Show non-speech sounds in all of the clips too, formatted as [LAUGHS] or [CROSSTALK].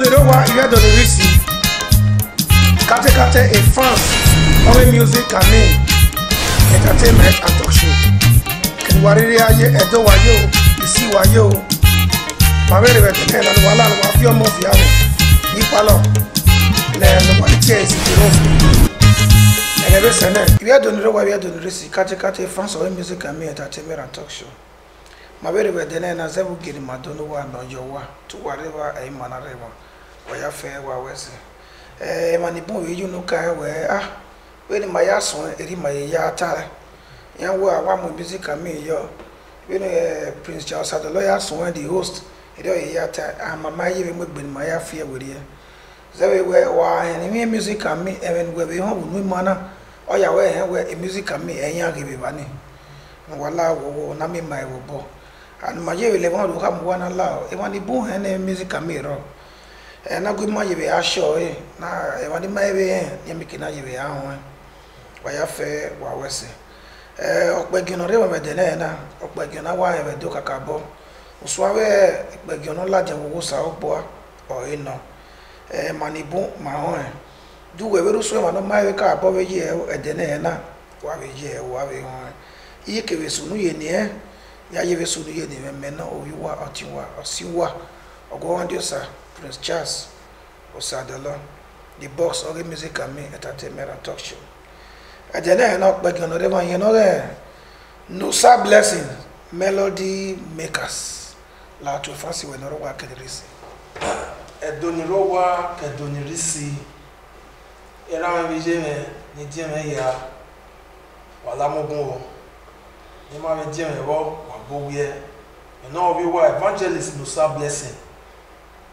dòdò wa ìyá dòdò rí sí kátékáté a france ọwé music and name entertainment and talk show. Kìnìwá rírí ayé ẹjọ́ wáyé o ìsí wáyé o màmá èrè bẹ̀tẹ̀ náà lọ́nà wàhálà lọ́wọ́ àfi ọmọ òfin àwẹ̀ yípa lọ lẹ́nu wà ní tí ẹ̀ sì ti ẹ̀yẹ bẹ́ sẹ́nẹ̀ ìyá dòdò wa ìyá dòdò rí sí kátékáté france ọwé music and name entertainment and talk show. Mabere bɛ dɛnɛ na zɛbu giri ma dɔnni wa nɔjɔ wa tuwari wa ɛyi mana rɛ wa wɔya fɛ wa wɛsɛ ɛɛ ma ni bɔn yi yunu ka wɛ a wɛ ni ma ya sɔn eri ma ye ya ta rɛ yan wo awa mu bisi ka mi yɔ wɛ ni ɛɛ prince charles adolo ya sɔn the host. Eri yɛ ya ta a mama yi bɛ mo gbɛni ma ya fi ɛwɛri yɛ zɛbi wɛ wa ɛni mi music ka mi ɛmɛ ni wɛ bɛ hɔn wunu ma na ɔya wɛ hɛn wɛ music ka mi ɛyin agibi ba ni. Wala wo na mi ma ɛwɔ bɔ anuma yewe le wọn luka mu wana la o. Ewa ni bu hɛn ne music ami rɔ ɛ na go ma yewe aṣọ ye na ewa ni ma yewe hɛn ni mi kina yewe ahọ́n waya fɛ wa wɛsɛ ɛ ɔkpɛgìnà rẹ wẹmẹ dẹ nẹyẹ na ɔkpɛgìnà wa yẹmẹ do kaka bɔ osu awɛ ɔkpɛgìnà ladjɛ wo sa ɔgbɔa ɔye nɔ ɛ mani bu ma hɔn ɛ du wɛwɛ do so ma no ma yewe ka bɔ bɛ yɛ ɛdɛ nẹyẹ na wa bɛ yɛ wa bɛ hɔn iye kebe sunu yɛ niɛ yaye bɛ sunu yɛ nimɛ mɛ na oyi wa ɔti wa ɔsi wa ɔgɔwan di osa prince charles osadolo the box ɔge music ami entertainment and talk show. Yɛ na ɔkpɛ gɛnɛ ɔdɛ ma yɛ na ɔdɛ nusa blessing melody makers. La to fansi wɛ nɔrɔ wa kɛdɛrɛ si. ɛdonirɔ wa kɛdoniri si ɛrɛ mi dze mɛ ni diɛ mɛ ya wàlá mugun o. Ní ma mi diẹ mi wọ wà bó wíẹ iná obi wa evangelist nusa blessing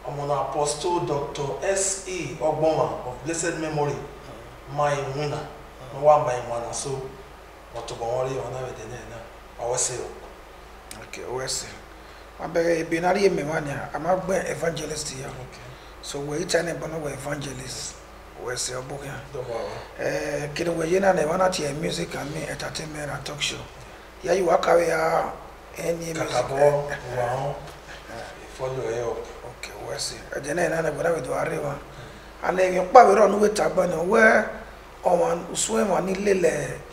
náà apostle dr se ọgbọnwa of blessed memory máa wúna ní wàá máa ń wọnà so wọ́tọ̀bọ̀ wọn rí wọn náà wẹ̀ dẹ́nẹ́ náà wà wọ́ sí o. ok ɔwɛsɛ wabɛgɛ ebi na yɛ mɛma ni a. Ama gbɛ evangelist ya so wɔ ita ne bɔ no wɔ evangelist. Ɔwɛsɛ ɔbɔ kɛ dɔbɔ àwọn. ɛɛ kiri wɔ yɛ na na ɛwɔ na ti yɛ music and me entertainment and talk show. Yayi wa kawe ya ɛni music. Ɛ wà hàn ìfọlù ẹ̀ ọ̀. Ok ɔwɛsɛ ɛdɛ ne gbɛdɛ bɛ do are wa ana yɛ kpa wɛrɛ ɔnu wɛ ta gbɛ ni wɛ ɔwɔ usuwɛ wa ni le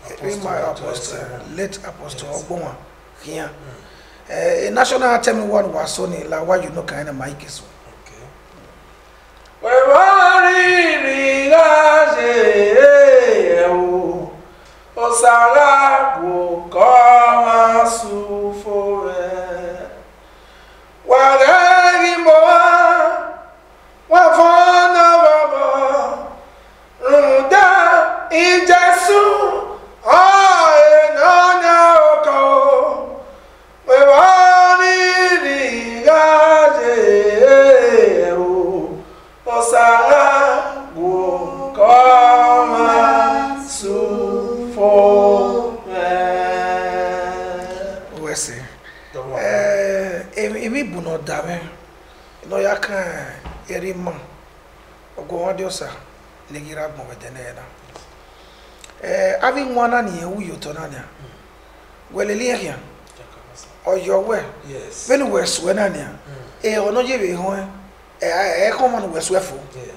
Apostle apostle Dr. late apostle Yes. ɔgbɔn wa hiã ɛɛ national anthem one wa so ni la wa you know kan na maa yi ke so. wẹ̀wárìrì láṣẹ ẹ̀wò ọ̀sára wò kọ́ máa sùfò rẹ̀. wàrẹ́rì mọ́ wá wá fọ́nà bọ̀bọ̀ rùdá avi ŋua na ni ewu yotɔ na nia wɛlɛli yɛ hia ɔyɔ wɛ Yes. bɛni wɛ suwɛ na nia ee ɔnɔ yɛ bɛ hɔn ɛɛ ɛɛ kɔn ma no wɛ suwɛ fo Yeah.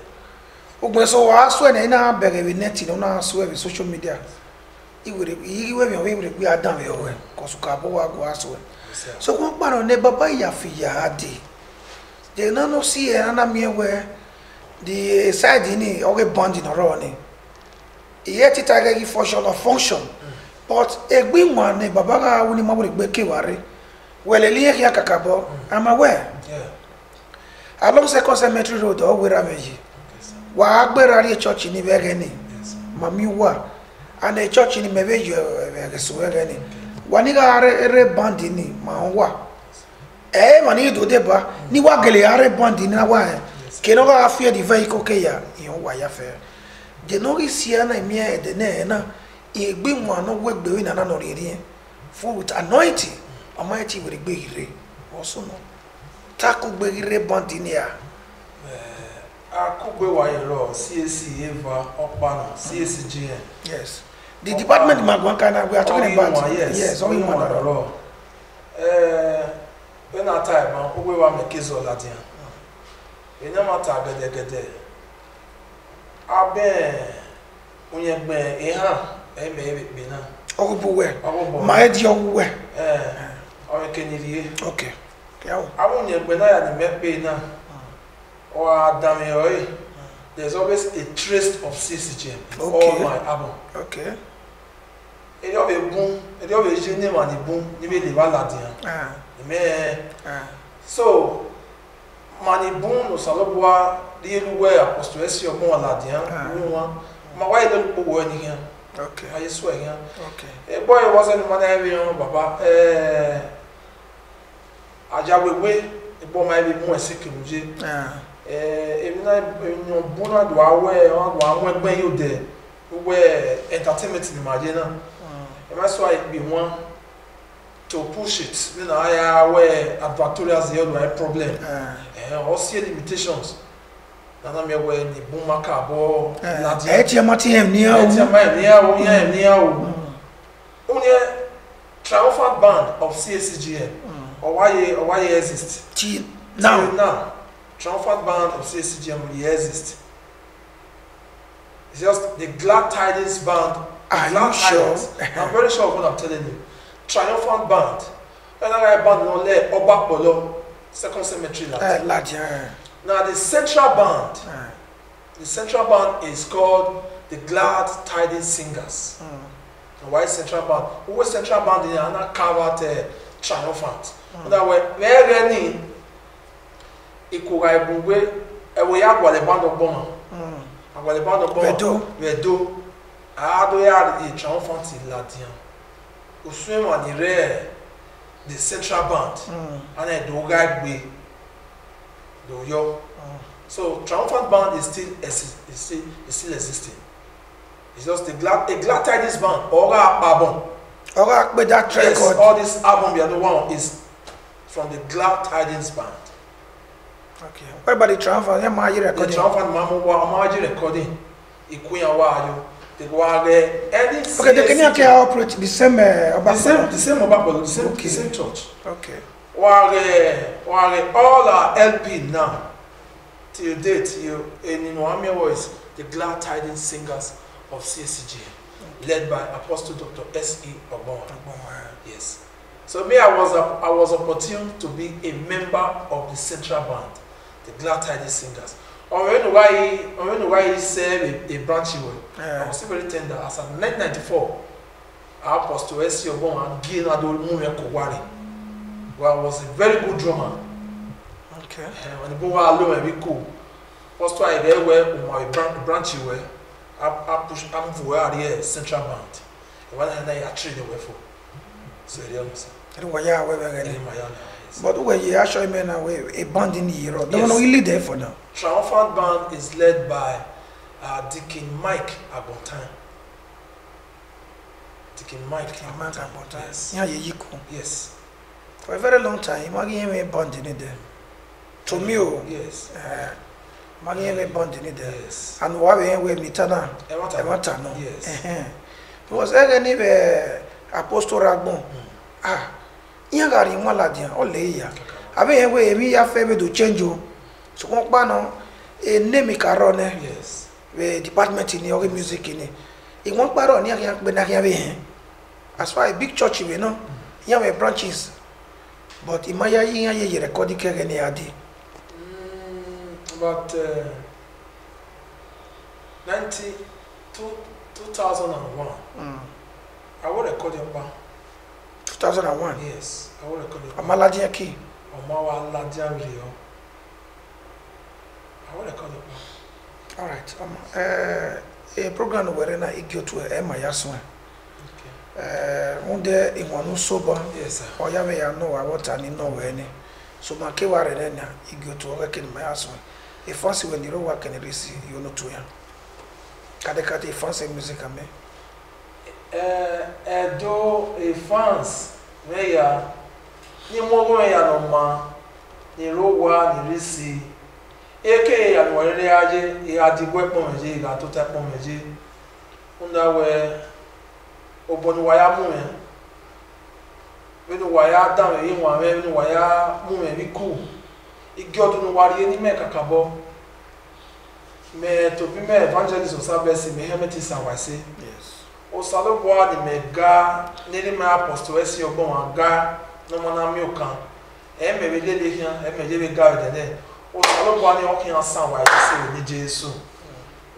ogun so wa suwɛ na ina bɛgɛ bi nɛti na ɔna suwɛ bi social media. Iwere iyi wɛ mi ɔbɛ iwere gbi adam yɛ wɛ kɔsu ka bɔ wa go asuwɛ so wọn kpara ne baba yafi yaade de nanu si yɛ nana miɛ wɛ di side ni ɔkè bɔndi nɔrɔ ni iye tita kɛ ki function of function. But egbi ŋua ne baba ka wuli ma wuli gbe kewari wɛlɛli yɛ kia kaka bɔ ama wɛ Yeah. along second cemetery road ɔwɛra mɛ yi wa agbera ri church ni bɛ kɛ ni. Yes. mami wa ana church ni mɛ bɛ yɔ ɛsɛ wɛ kɛ ni. Wani ka are ere bandi ni ma n wa ɛɛ ma ni do de ba ni wa gele are bandi ni na wa yɛ keno ka fiyɛ di vehicle ke ya yɛn wa ya fɛ jeno ki sia na miɛ ɛdɛ ne yɛ na egbe mu ano wo egbe wi nana nɔri yɛ for with anointing ɔmo ayɛ ti were gbe yire ɔso no. Taku gbe yire bandi ni ya akugbe wayerọ cac eva ọkpana cac gn yes. The department ma gwan kana we are talking about All in one, yes yes all in one ọ̀rọ̀. ọ̀rọ̀ ẹẹ bẹ́ẹ̀ náà ta ẹ̀ máa ń kó onye gbɛ eha ebe bi na bɔ ma ɛ di ɛɛ ɔyɛ kenyirie ok kẹwò awo onye gbɛ na yà ni mɛ pe na ɔ adami ɔye there is always a trace of CCGM in all Okay. my album. Ok. Ɛdi ɔbɛ bun ɛdi ɔbɛ zi ne ma ni bun ni bɛ le ba la diyan ah. Ah. So mani bun no salobua di elu wɛ apɔstɔ esi ɔgbɔn aladia Ah. wu wa ma wa yi lɛ kpɔ wɔ ɛni hɛn ok. Ayi so ɛhɛn ok. Ɛgbɔ yi wɔsɛ ni ma na ɛbi hɛn baba. Ɛɛ adzawɛwɛ ɛgbɔ ma ɛbi mu ɛsi kemudze ah ɛɛ ebi na enyo bun na do awɛ ɔna do awɛ gbɛn yi o dɛ wɛ entertainment ni ma dze na mm, ɛmɛ so ayi bi wɔn to push it mi na aya awɛ advertorials yɛ do ayi problem. ɛɛ ɔsie limitations nana mi wɔ ni bumaka bɔ ɛ ladia tiɛ ma ti yɛm ni awo ama ɛnia o nya ɛnia o Mm, wonyɛ triumphant band of CACGM mm. ɔwayɛ ɔwayɛ exist. Ti now. Till now triumphant band of CACGM yɛ exist. It's just the glad tidings band. Are glad you sure? [LAUGHS] i'm very sure of what i'm telling you. Triumphant band. Ɛna ka band náà lɛ ɔba pɔlɔ second cemetery la ɛ ladia now the central band. ɛ The central band is called the Glad Tidings Singers. mm, white central band. Who central band in Anna covered uh, triumphant. Mm. Way, where any ikuga ibugbe ewe ya gwale band of bomber. mm. Agwale band of bomber. Wedo. Wedo. Ado ya the triumphant ladian. Uswema ni re the central band. Mm, Ana edoga gbe. Yo. mm. So triumphant band is still is still is still existing. It's just a glad a glad tidings band. Album. ɔkò akpɛ that Yes, record all this album the other one is from the glad tidings band. ok wọ́n bá di triumphant yẹn máa yí The triumphant mamu wa amaji recording. Ikuya wa. The wa ge any ok the kenya ẹ operate the same ọba the same the same mobile the same Okay. the same church. ok Wa ge wa ge all our LP now till date you in Noamia voice the glad tidings singers of CSCG led by Apostle Dr. S. E. Obon. Yes. So me, I was I was opportune to be a member of the central band, the Glad Tidings Singers. Or when why when why serve a, a branch way. I was still very tender. As of 1994, Apostle S. E. Obon and Gil Nado Mume Kowari. Well, was a very good drummer. ok Eh, When the boy alone and be cool. First try there where my branch way. I, I push I'm for where the central band. The one that I treat the way for. So the other ẹni wọ́n yà wẹ́ wẹ́ in rẹ̀ Miami. but wọ́n yẹ aṣọ ìmẹ̀ náà wẹ́ a band in the ọ̀ dọ́wọ́n náà ilé dẹ̀ for now Triumphant Band is led by uh, Deacon Mike Abontan. Deacon Mike tá Yes. yẹ yí kú Yes. For a very long time wọ́n yẹ wẹ́ band ní dẹ̀ to me o Yes. wọ́n yẹ wẹ́ band ní dẹ̀ Yes. and wọ́n wẹ́ wẹ́ mi tán náà Emma ẹ̀ wọ́n tà náà Yes. because ẹ̀rẹ́ ní bẹ̀ apostol ragbọ̀n ah yẹn gàrí wọn làdìyàn ọ̀ lè yà àbí yẹn wẹ́ èmi yà fẹ́ bẹ́ẹ̀ tó change o ṣùgbọ́n pa náà ẹ̀ ní mi kàrọ̀ náà. Yes. the department ni ọrẹ music ni ìwọ́n parọ́ ní àríyá pé ní àríyá bẹ́ẹ̀ yẹn as far as big church ìwé náà ìyá wẹ̀ branches but ìmáyá yíyan yẹ yẹ rẹ̀kọ́dì kẹrẹ ní adé Mm, about uh, 90, two, 2001, I will record your band. two thousand and one Yes, I will record your band. ọmọládìyẹ kì Ọmọ wa Lajia Radio. I will record your band. alright ọmọ ẹ ẹ program wẹrẹ náà igi otu ẹ ma ya sùn Okay. ẹ ń dẹ ìwọ̀nù sóbọ̀ Yes, sir. ọ̀yá bẹ̀ yà nù wà wọ́ta ní nù wẹ̀ ni so ma ké wà rẹ̀ nẹ̀ ní igi otu ọ̀rẹ́ kìnnì ma ya sùn ìfọ̀nsì wẹ̀ nìrọ̀ wà kìnnì rẹ̀ sí yónú tu yà kàdékàdé ìfọ̀nsì music àmì. Uh, Edo a fans meya ni mwogo meya no ma ni rowa ni risi eke ya no wale aje e adigwe pon meje ga to ta pon meje unda we obonu wa ya mu me benu wa ya da me yin wa me benu wa ya mu me bi ku igi ọdún wa rí ní mẹ kàkà bọ. Mẹ tòbí mẹ evangelist osabẹsi mẹ hẹmẹtì sàwàsí Yes. osalobua ni mẹ ga nílí mẹ apọstọ ẹsẹ ọgbọn wa ga nọmọnàmí ọkan ẹmẹ bi lele hìá ẹmẹ lele ga ẹdẹnẹ osalobua ni ọkàn yẹn sàn wà ẹsẹ òní jésù.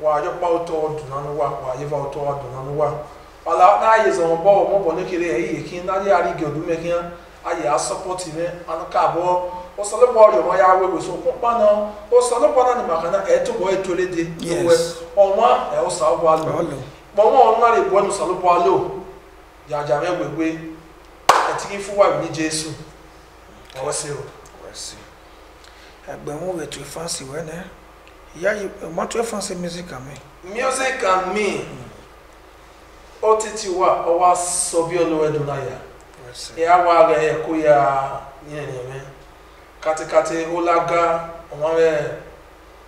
Wà ayọpá ọtọ ọdún nánú wà ọdún nánú wà wàlá n'ayé zọmọ bọ ọmọ bọ ní kiri ẹyí yìí kí n'ayé àrígẹ ọdún mẹ hìá ayé asọpọtì mẹ anukàbọ osalobua ọyọ mọ ya wẹwẹ so kópa náà osalobua náà ni màkànnà ẹtùbọ ẹtùlédè Yes. ọmọ ẹ osalobua lò All of- bọ́n wọn náà lè bọ́ ẹnu sàlùbọ́ alò yàjà mẹ́gbẹ̀gbẹ́ ẹtí fún wà ní jésù ọwọ́ sí o. Wasi. Ẹgbẹ̀rún rẹ̀ tó fancy wẹ́ ní. Ìyá yìí, ọmọ tó fancy music àmì. music sọ bí olówó ẹdùn náà yà Wasi. ẹ á wá rẹ ẹ kó ya ní ẹ̀yìn mẹ́ kátikáti ó lága ọmọ rẹ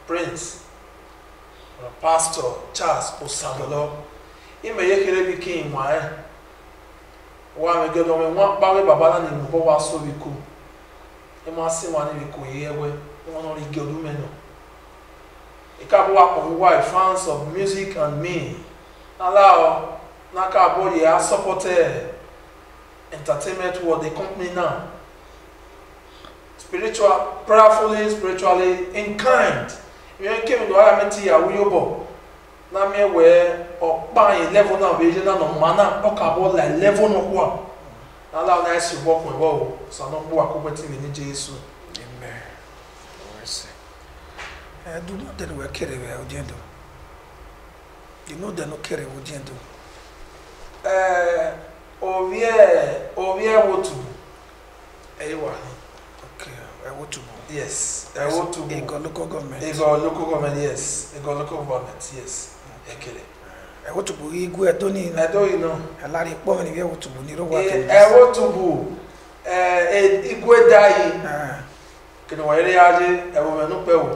prince pastor charles osagolo. Ìmọ̀ yẹ kéré bí kí n wà ẹ́ wà mí gẹ́gẹ́ ọmọ wọn pàwé bàbá náà ní ìmọ̀ wá sórí kù ẹ máa sí wọn níbi kò yẹ ẹwẹ́ wọn náà rí igi ọdún mẹ́nu ìkábọ̀ wà pọ̀ wá fans of music and me. Aláwọ̀ káàbọ̀ yẹ á sọ́pọ̀tẹ̀ entertainment world the company now spiritual prayerfully spiritually in kind ìyẹn kéwìn lọ́wọ́ àmì ti ìyàwó yóò bọ̀ náà mi wẹ̀ ọ̀pá yìí level bẹ́ẹ̀ yẹn náà nà ọ̀ma náà ọkà bọ̀ là level náà kú à náà náà ẹ̀sìn wọ́ pọ̀ ẹ̀wọ́ o sànà bọ̀ àkókò tí mi ní jésù. Amen. Wasi. Ẹ dúró dẹnu wẹ̀ kéré wẹ̀ ọdún ẹ̀dọ̀. Dínú dẹnu kéré ọdún ẹ̀dọ̀. ẹ̀ẹ́ òbíẹ̀ òbíẹ̀ wòtù ẹ̀yẹ wà ní Ok, ẹ wò tó bọ̀. yes ẹ̀ wòtù Ìgọ̀ local government. Ego local government yes. Ego local government yes. Ekele. Ẹ wò tó bọ̀ igú ẹ̀dọ́ ní iná. ẹ̀dọ́ yìí náà. Ẹ̀lárí pọ̀ mi ni bí ẹ wò tó bọ̀ ní ìrọ̀wọ́ akẹ́lẹ́. ẹwọ tubu igwe dayi kene wà eré ajé ẹwọ mẹnu pẹ o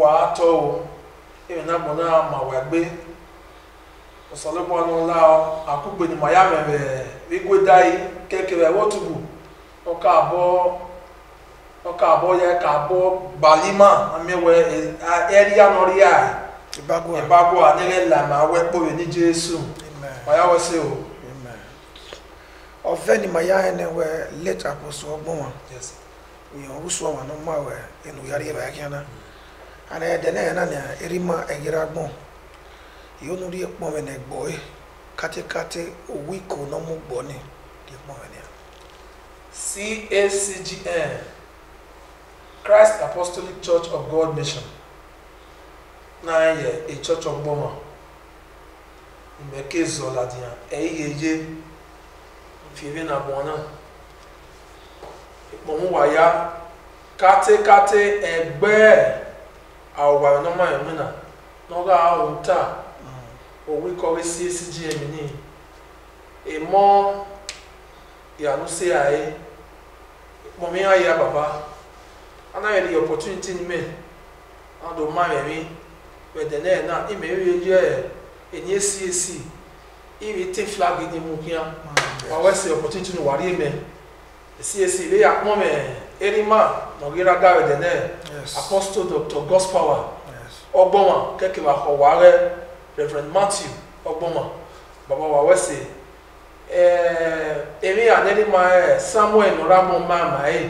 wà á tọ o èmi náà bọ̀ náà mà wà gbé ọ̀sọ̀lẹ́pọ̀ ọ̀nà ńlá àkúgbè ni màá yà mẹ̀mẹ̀ igwe dayi kékeré ẹwọ tubu ọkà àbọ̀ ọkà àbọ̀ yẹ kà àbọ̀ gbalima amẹ́wẹ̀ ẹ̀rí anọ́rí à Ìbágbó à. ìbágbó ànílẹ̀ làmà wẹ́ pòwé ní jésù Amen. wàyà wẹ́ sí o. Amen. Ọ̀fẹ́ ni màá yá ẹni wẹ̀ late apostle ọgbọ́n wọn. Yes. Ìyẹn orúsọ wọn ní mọ́ àwẹ̀ ẹnu yàrá yẹ bàyà kíá náà. Àná ẹ̀dẹ̀ náà yẹn náà ní erima ẹ̀yẹ́rẹ́ agbọ̀n. Ìyẹn onú rí ẹ̀pọ̀n mi nà ẹ̀gbọ́ ẹ̀. Kátíkátí owó ìkó náà mú gbọ́ ni. Rí ẹ̀pọ̀n mi nìyẹn. CACGN, Christ Apostolic Church of God Mission. Náà yẹ a church of Boma. Ìmẹ̀kẹ́ Zọ̀làdìyàn, ẹ̀yí yẹyẹ, fìwé nà bọ̀ náà. Ìpọ̀mú wàyá, kátékáté ẹgbẹ́ àwọ̀wà ẹ̀nọ́mà ẹ̀mínà, n'ọ́gá ahùn tà, òwe kọ̀wé CACGN ní. Ìmọ̀ ìyànú sí àyè mọ̀mí ayé ya bàbá. Anáyẹ̀ di opportunity ni mẹ́ adò má mẹ̀mí wẹ̀dẹ̀ náà náà ìmẹ̀ ìwé yẹ ẹ̀ ẹ̀ní esi esi ìwé tí flag ni mu wà wẹ́ sẹ̀ opportunity ni wà rí mẹ́. Esi esi ilé àpọ́n mẹ́. Erima gá wẹ̀dẹ̀ náà. Yes. apostle dr gospower Yes. ọgbọ́n wa kẹ́kẹ́ wa kọ̀ wá rẹ reverend matthew ọgbọ́n wa bàbá wa wẹ́ sẹ̀ èmi ẹ̀ samuel máa mà ẹ̀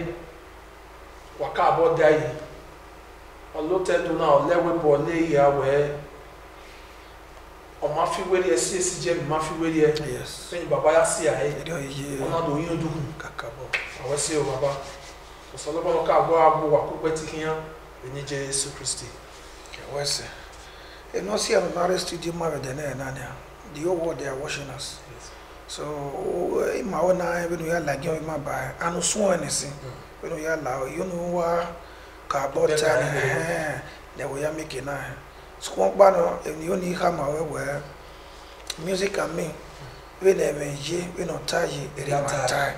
wàká àbọ̀ dá yìí ọlọ́tẹ̀dùn náà ọ̀lẹ́wẹ̀bọ̀ léyìí àwẹ̀ ọmọ afiwéri ẹ̀ sí èsì jẹ́ mi afiwéri ẹ̀ Yes. fẹ́yìn bàbá yá sí àyè Ẹ̀dẹ̀ ọ̀yẹ́ ọ̀nà àdó yín dùkú àwẹ̀ sí o bàbá ọ̀sọ̀lọ́bọ̀n ká àbọ̀ àbọ̀ wà kúpẹ́ tí kìíyàn ẹni jẹ́ Jésù Kristi. Wese. And not see another studio married than Nanya. The whole world they are watching us. So in my own eye, when we are like you my buy, I know sworn anything. When we are loud, you know what cardboard Then, time uh, that we are making. So one banner, if you need hammer where music and me, we never ye, we not tie ye, it Yeah, tie. time.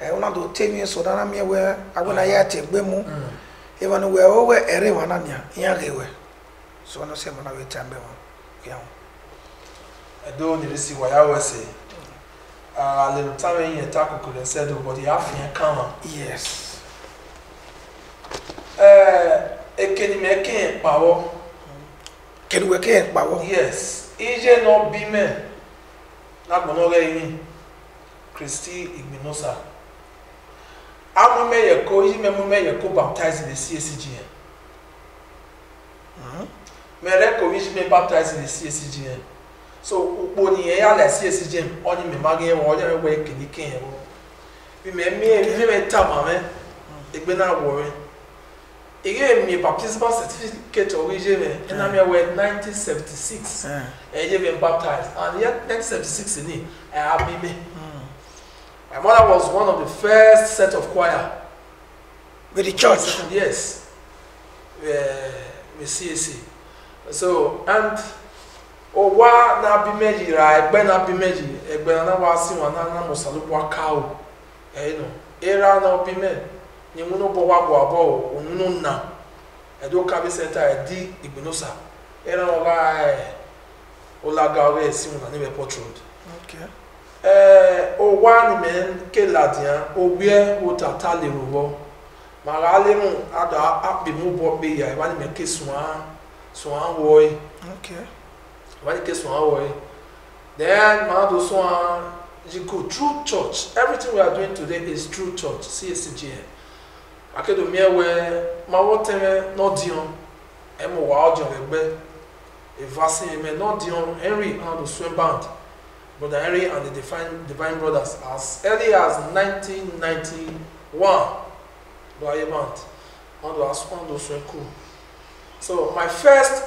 I want to tell me so that I'm here where I want to take them. Mm. even we are over ere wananya yagewe so no se mana wetambe wa ya ɛdɔ ne wɔ ya wɔ se alelutame yi yɛ ta kokoro nsɛ do bɔdi afiɛ kama yes. Ekeni me ken pawo kẹni wẹ kẹ ẹ pawọ yes. Ije no bi me. Na gbono re yin Christy Igbinosa amu me ye ko yi me mu me ye ko baptize the CSCGN me re ko yi me baptize in the CSCGN so ukpo ni ye ya la CSCGN oni me ma ge wo ya we keni ken wo. Bi me mi mi me ta ma me egbe na wo re ege mi baptismal certificate origin me ena me we 1976 ɛyɛ been baptized. And yet 1976 ni ɛyà bí mi my mother was one of the first set of choir. With the church? Yes. Uh, with CAC so and ọwa na-abi méjì ra ẹgbẹ́ na-abi méjì ẹgbẹ́ na wa si wọn na na mọ̀sálùpọ̀ aka o. Ẹ̀yìn nọ era na ọbi mẹ́ ni wọn bọ̀ wá bọ̀ àbọ̀ o òun nà ẹ̀dọ́ kábí center ẹ̀dí Igbinosa era wọn bá ẹ̀ ọlága ọrẹ ẹ̀sìn wọn ní airport road. Okay. ɛɛ o wa ni mɛ ke ladia o gbɛ o tata le o bɔ màá ale mu adɔ akpè mu bɔ pe ya ìwà ni mɛ ke sùn sùn wɔ yi Okay. ìwà ni ke wɔ yi then màá do sùn you go true church everything we are doing today is true church cscgn akedo miɛwɛ màá wɔ tɛmɛ n'ɔdiɔn ɛmɛ wà ɔdiɔn ɛgbɛ evasi mɛ n'ɔdiɔn henry anado swim band. Brother Henry and the Divine, Divine Brothers as early as 1991. Brother Band. On those, on those were cool. So my first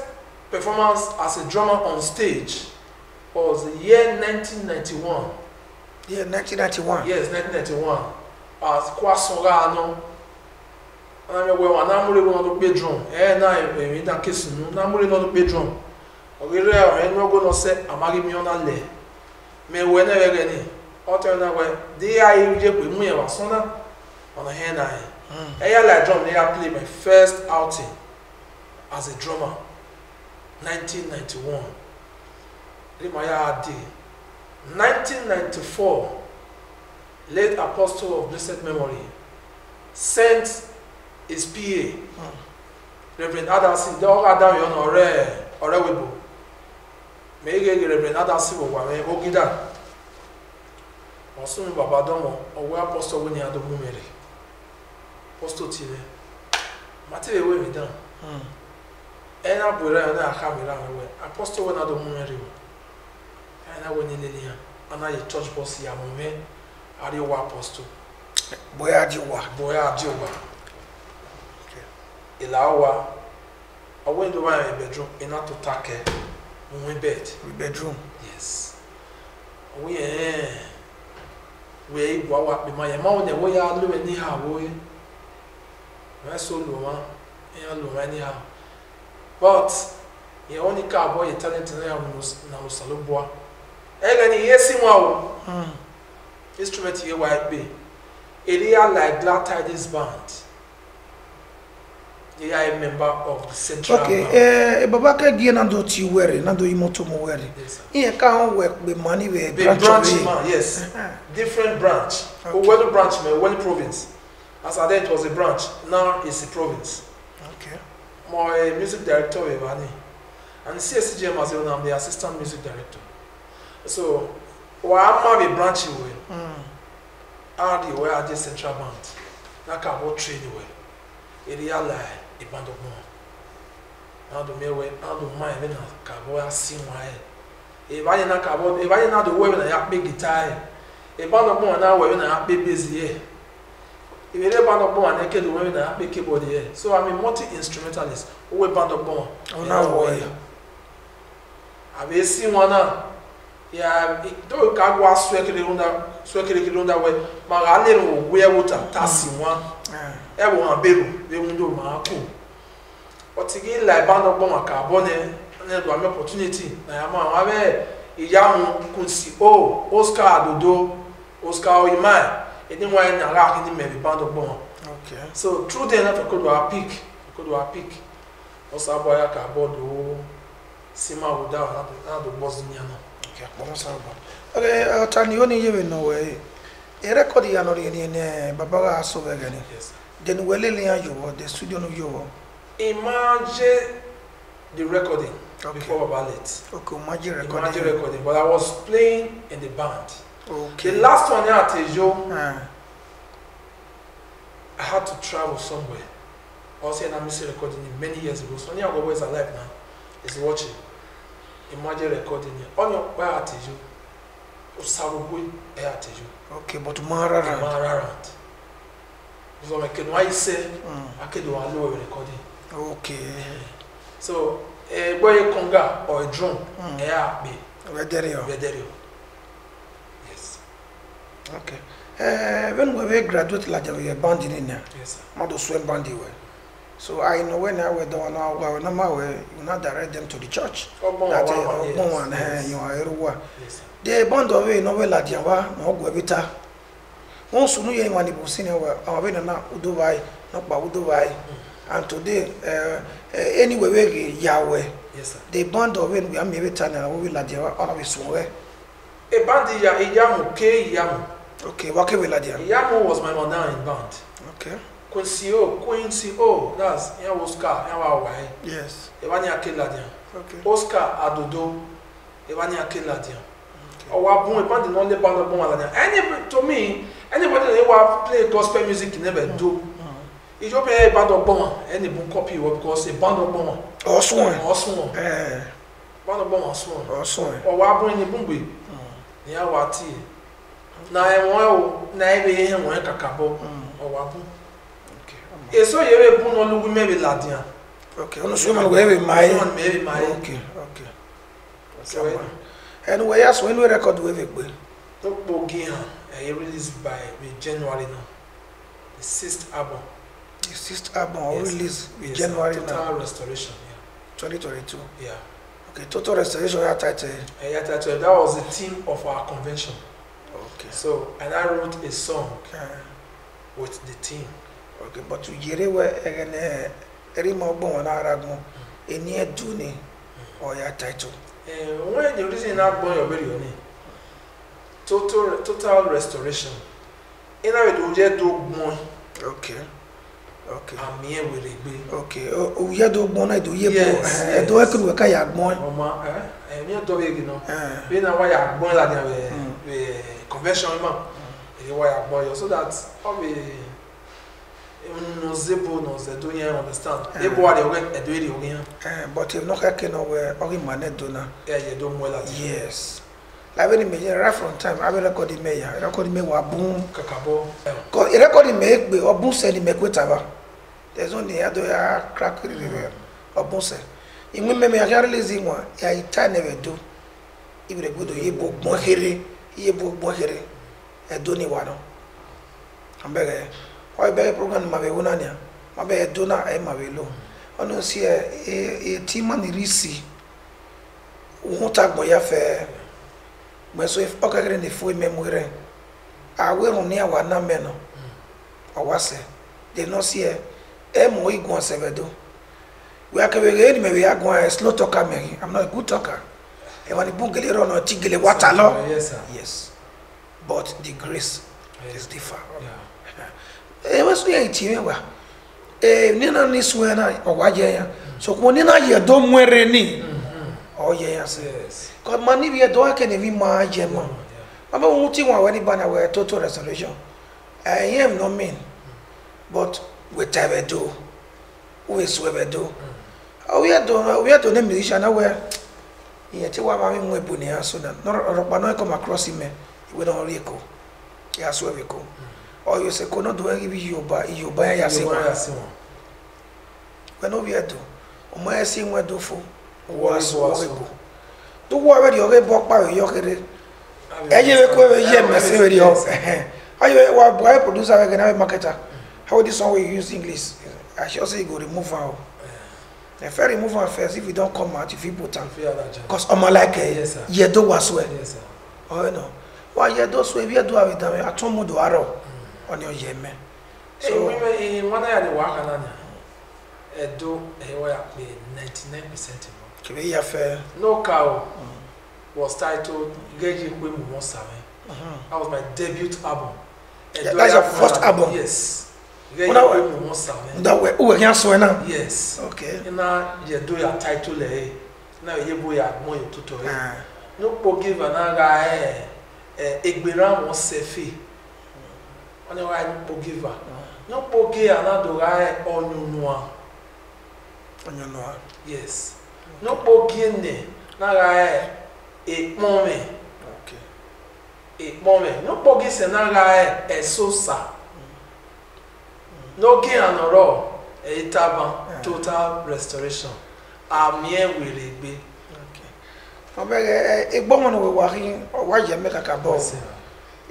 performance as a drummer on stage was the year 1991. Yeah, 1991. Yes, 1991. As Kwasonga ano. Ana mi wẹ̀ wọn anamúlẹ̀ wọn ló gbé drum. Ẹ náà èmi dá kéésì nù. Anamúlẹ̀ náà ló gbé drum. Ọ̀gẹ̀rẹ̀ ọ̀rẹ́ ẹni ọgbọ́n náà sẹ́ àmárí mi ọ̀nà lẹ̀ ne bɛ gɛ ni wɛ de ya yi dze kpe mu yɛ wa sɔn na ɔna hɛn na yɛ ɛya la drum ne ya play my first outing as a drummer 1991 ɛdi ma ya adi 1994 late apostle of blessed memory sent his PA reverend adasi dɔw ka da yɔ na ɔrɛ ɔrɛ webo. Mɛ ege ge reverend adasi wɔ wa mɛ ogida. Ɔsùn mi bàbá dɔmɔ ɔwɛ apɔstɔ wo ni ado mu mɛri apɔstɔ ti mɛ mati ɛna bɔra yɛ ɔna aka mi ra mi wɛ apɔstɔ wo ni ado mu mɛri o ɛna wo ni lili yan ana yɛ church bus yà mu mɛ ari wɔ apɔstɔ Bóyá di wa. bɔyɛ adi wa ìlà wa ɔwɔ ìdúró yɛ bɛdùn iná tó ta kɛ mu wɛ bɛd. With bedroom. yes. Wo yɛ wo yɛ ibu awa akpema yɛ ma wo na wo yɛ alo ɛni ha wo yɛ wo yɛ so lo ma yɛ lo ma ɛni ha but yɛ wɔn ni kaa bɔ yɛ talent na yɛ na wo salo boa ɛyɛ ni yɛ si mu awo instrument yɛ wa eri yɛ like glad tidings band yɛ yɛ member of the central Okay, band eh, baba ke die na do ti wɛri na do yi moto mo wɛri. sir. Iye ka ho wɛ pe mani wɛ branch of man yes. Uh-huh. [LAUGHS] different branch. Okay. Okay. Owelu branch, me Owelu province. As at then it was a branch, now it's a province. Okay. My music director Evani, and CSCGM as well, I'm the assistant music director. So, wa ama be branch we, Mm. a the way at the central band, na ka bo train we. Area like a band of more. Now do me we, now do my me na ka bo ya sing wa e. Evani na ka bo, evani na do we na ya play guitar. E band of more na we na ya play bass here. Ìwéré band of bomb and ekele wey na akpe keyboard here so i'm a multi instrumentalist owó band of bomb Ọ̀nà wọ̀ yẹ. àbí esi wọn náà. Yà dɔw ka wá sɔɛkele ŋun da sɔɛkele kele ŋun da wɛ mà ɣà lè wò wíyẹ wò ta ta si wọn. Ah. ɛ wò hàn ŋun dò mà á kù ɔtigi la band of bomb kà bọ́ ne ne do àmì opportunity. Na yà má wọn bɛ ìyá mu kunsi o oscar adodo oscar oyimai wọn yɛ nàrà akíní mɛbi band of bomb. Okay. So through there, na feko do a pick, feko do a pick. Osa boya ka bodo sima wuda na do na do boss dunia na. Okay, kpɔm sa ba. Okay, ɔta ni oni ye bɛ nɔ wɛ. E record ya nɔ de ni ne baba ka so bɛ gani. Yes. Den wele le ya yo wɔ, the studio no yo wɔ. Imagine the recording Okay. before Baba left. Okay, Umaji recording. Imagine recording, but I was playing in the band. Okay. The last one here at Tejo, Ah, I had to travel somewhere. I was in a music recording many years ago. Sonny Agogo is alive now. He's watching. Imagine recording it. On your way at Tejo. Osarugwe at Tejo. okay, but Marara. Around. So I can why say I can do a low recording. okay. So a boy conga or a drum, yeah, be Vedere yo. Okay. Eh, when we were graduate la jabe ye band ni na. yes. Mado swim band we. So I know when I were down now, we na ma we you not direct them to the church. That wa is wa ogbon one eh you are eruwa. yes. The band of we no we la dia wa na ogwo bita. Won sunu ye wani bo senior we our we na na udo bai na pa udo bai. And today uh, uh, anyway we Yahweh Yes, sir. the band of we we am be tana we we la dia wa ona we sunwe. A band ya Iyamu K Iyamu. Okay, wake we la dia. Iyamu was my mother in band. Okay. Quincy O, Quincy O, that's yeah Oscar, yeah wa wa. Yes. Ewani Akeladia. Okay. Oscar Adodo, Ewani Akeladia. Ọwọ́ abun a band náà lé band ọgbọ́n wà ládìá. Any to me, anybody that wa play gospel music never do. Ìjọba ẹ̀ band ọgbọ́n wọn, ẹni bun copy wọ because a band wọn. Osun. Ọ̀sùn wọn, Eh, band ọgbọ́n wọn ọ̀sùn wọn. osun. Ọwọ́ abun ẹni bun gbé. ní awa tii na ẹwọn o na ebe ihe wọn kaka bọ ọwa bu Okay. eso yere bu n'olugu mebi ladia Okay. Ono sumo no wewe mai. wọn mebi ma ye Okay. Okay. so ẹ Anyway, yes, when we record we we tó kpogi hàn ẹyẹ release by by january now the sixth album the sixth album or Yes. release in Yes, January total now, restoration 2022. yeah yeah Okay, total restoration ya title. ẹyẹ tẹtẹ that was the theme of our convention Okay. so and i wrote a song Uh, with the theme okay, but you yere we egene eri mo gbon won ara gun eni edu ni or ya title. Uh, when the reason not born your it, total total restoration. In a way, do you do one Okay. Okay. àmì ẹ̀ wèrè gbé. Okay. O o ye do gbon na do ye bo. Yes, Eh, gbon. ọmọ ẹ̀mí ọ̀dọ́ bẹ́ẹ̀ gidi náà. Eh. bí náà wáyà gbọ́n la ní ẹ̀ Mm. ẹ̀ convention mọ̀ èyí wáyà gbọ́n yọ so that ọ bẹ nọ̀zẹ́bù nọ̀zẹ́dó yẹn understand. Ebo wa de ọ̀rẹ́ ẹ̀dọ́ èrè orí yẹn Eh, but if no ka ke no we ori mane do na. ẹ̀ yẹ dó mú ẹ láti. Yes. Like when me right from time I be record me ya. Record me wa boom. kàkà bọ́ Cause record me gbe obun se ni me kwetaba. There's only ado ya crack se. Imu me me ya release nwa ya ita never do. Ibre gudo ye bo gbon here. Ye bo gbon here. E do ni wa no. Ambere. O be program ma be wona nia. Ma be do na e ma be lo. Ono si e e e ti ma ni risi. Wo ta gbon ya fe. Mo so if o ka kere ni fo mo kere. Awe hu ni awa na me no. Ɔwase de no seɛ ɛmɔ igun ɔsɛbɛdo wɛkɛwɛ ɛni mɛ wɛ agun ɛ slow talker mɛri i'm not a good talker ɛwɔ ni bungele yɛrɛ ɔnà ti gele wata lɔ yes but the grace is different. Yeah. ɛwɛ so yɛ iti mɛ wa ee nina ni suɛ na ɔwa yɛ ya so ko nina yɛ dɔ mwere ni. Ɔyɛ ya sɛ Yes. kɔma ni bi yɛ dɔ akɛ ne bi maa yɛ ma Yeah. mama ohun tí wọn àwọn ẹni bá na wẹ total restoration ẹyẹ mi no mean. But wẹta ẹbẹ do wọ́n èso ẹbẹ do ọwọ́ do ọwọ́ do ní musician náà wẹ ìyẹn tí wọ́n máa ń mú ebò ní aṣọ náà ọ̀rọ̀pá náà come across mẹ ìwé náà rí èkó yà aṣọ ẹbẹ kó ọyọ ẹsẹ kó náà do ẹbí bí yorùbá yorùbá yẹn yà sí Yorùbá wọn yà sí wọn. wẹ́n náà wíyẹ do ọmọ ẹ sí wọn do fún Wọ́n wọ́n rí aṣọ bọ́ wọ́n aṣọ. èkó tó wọ́ ọ̀rẹ́ di ọ̀rẹ́ bọ́ pàrọ̀ yọ kéré ɛyɛ bɛ kɔ bɛ yɛ mɛsɛ bɛ di hɔ ayɛ wa bu ayɛ producer bɛ gɛnɛ ayɛ marketer how this one wey you use english? I sure say you go remove am o na fɛ remove am first if you don come out you fit put am Fi alájà. cause ọmọ like Yes, sir. ɛ yɛ do wa so ɛ Yes, sir. ɔyɛ no wa yɛ do so ebi yɛ do awi dame atún mu do arɔ ɔni ɔyɛ mɛ Hey, so women, eh, one eye the work and Edo, eh, where I pay 99% of kebe yɛ fɛ it. No Cow was titled Geji Kwe Mumo Same. That was my debut album. Yeah, that's your Edo first album? Yes. Ge Una ye we- we mo sa me. nda we uwe nya so na Yes. okay Ina ye do ya title e. Na ye bo ye tuto e. ah No po give na ga eh egbera mo sefi. Oni wa ni po give. No po ge ana do ga onyunua. onyo no Yes. No po ge ne na ga e ekpon me. okay ìpọ́nmẹ̀ nípògì sẹ̀nára ẹ̀ ẹ̀sọ́sà n'oge ànọ̀rọ̀ ẹ̀yítàbọ̀n total restoration. Àmì ẹ̀ wèrè gbé. okay. Obere igbo no we wa hin wa je me kaka bo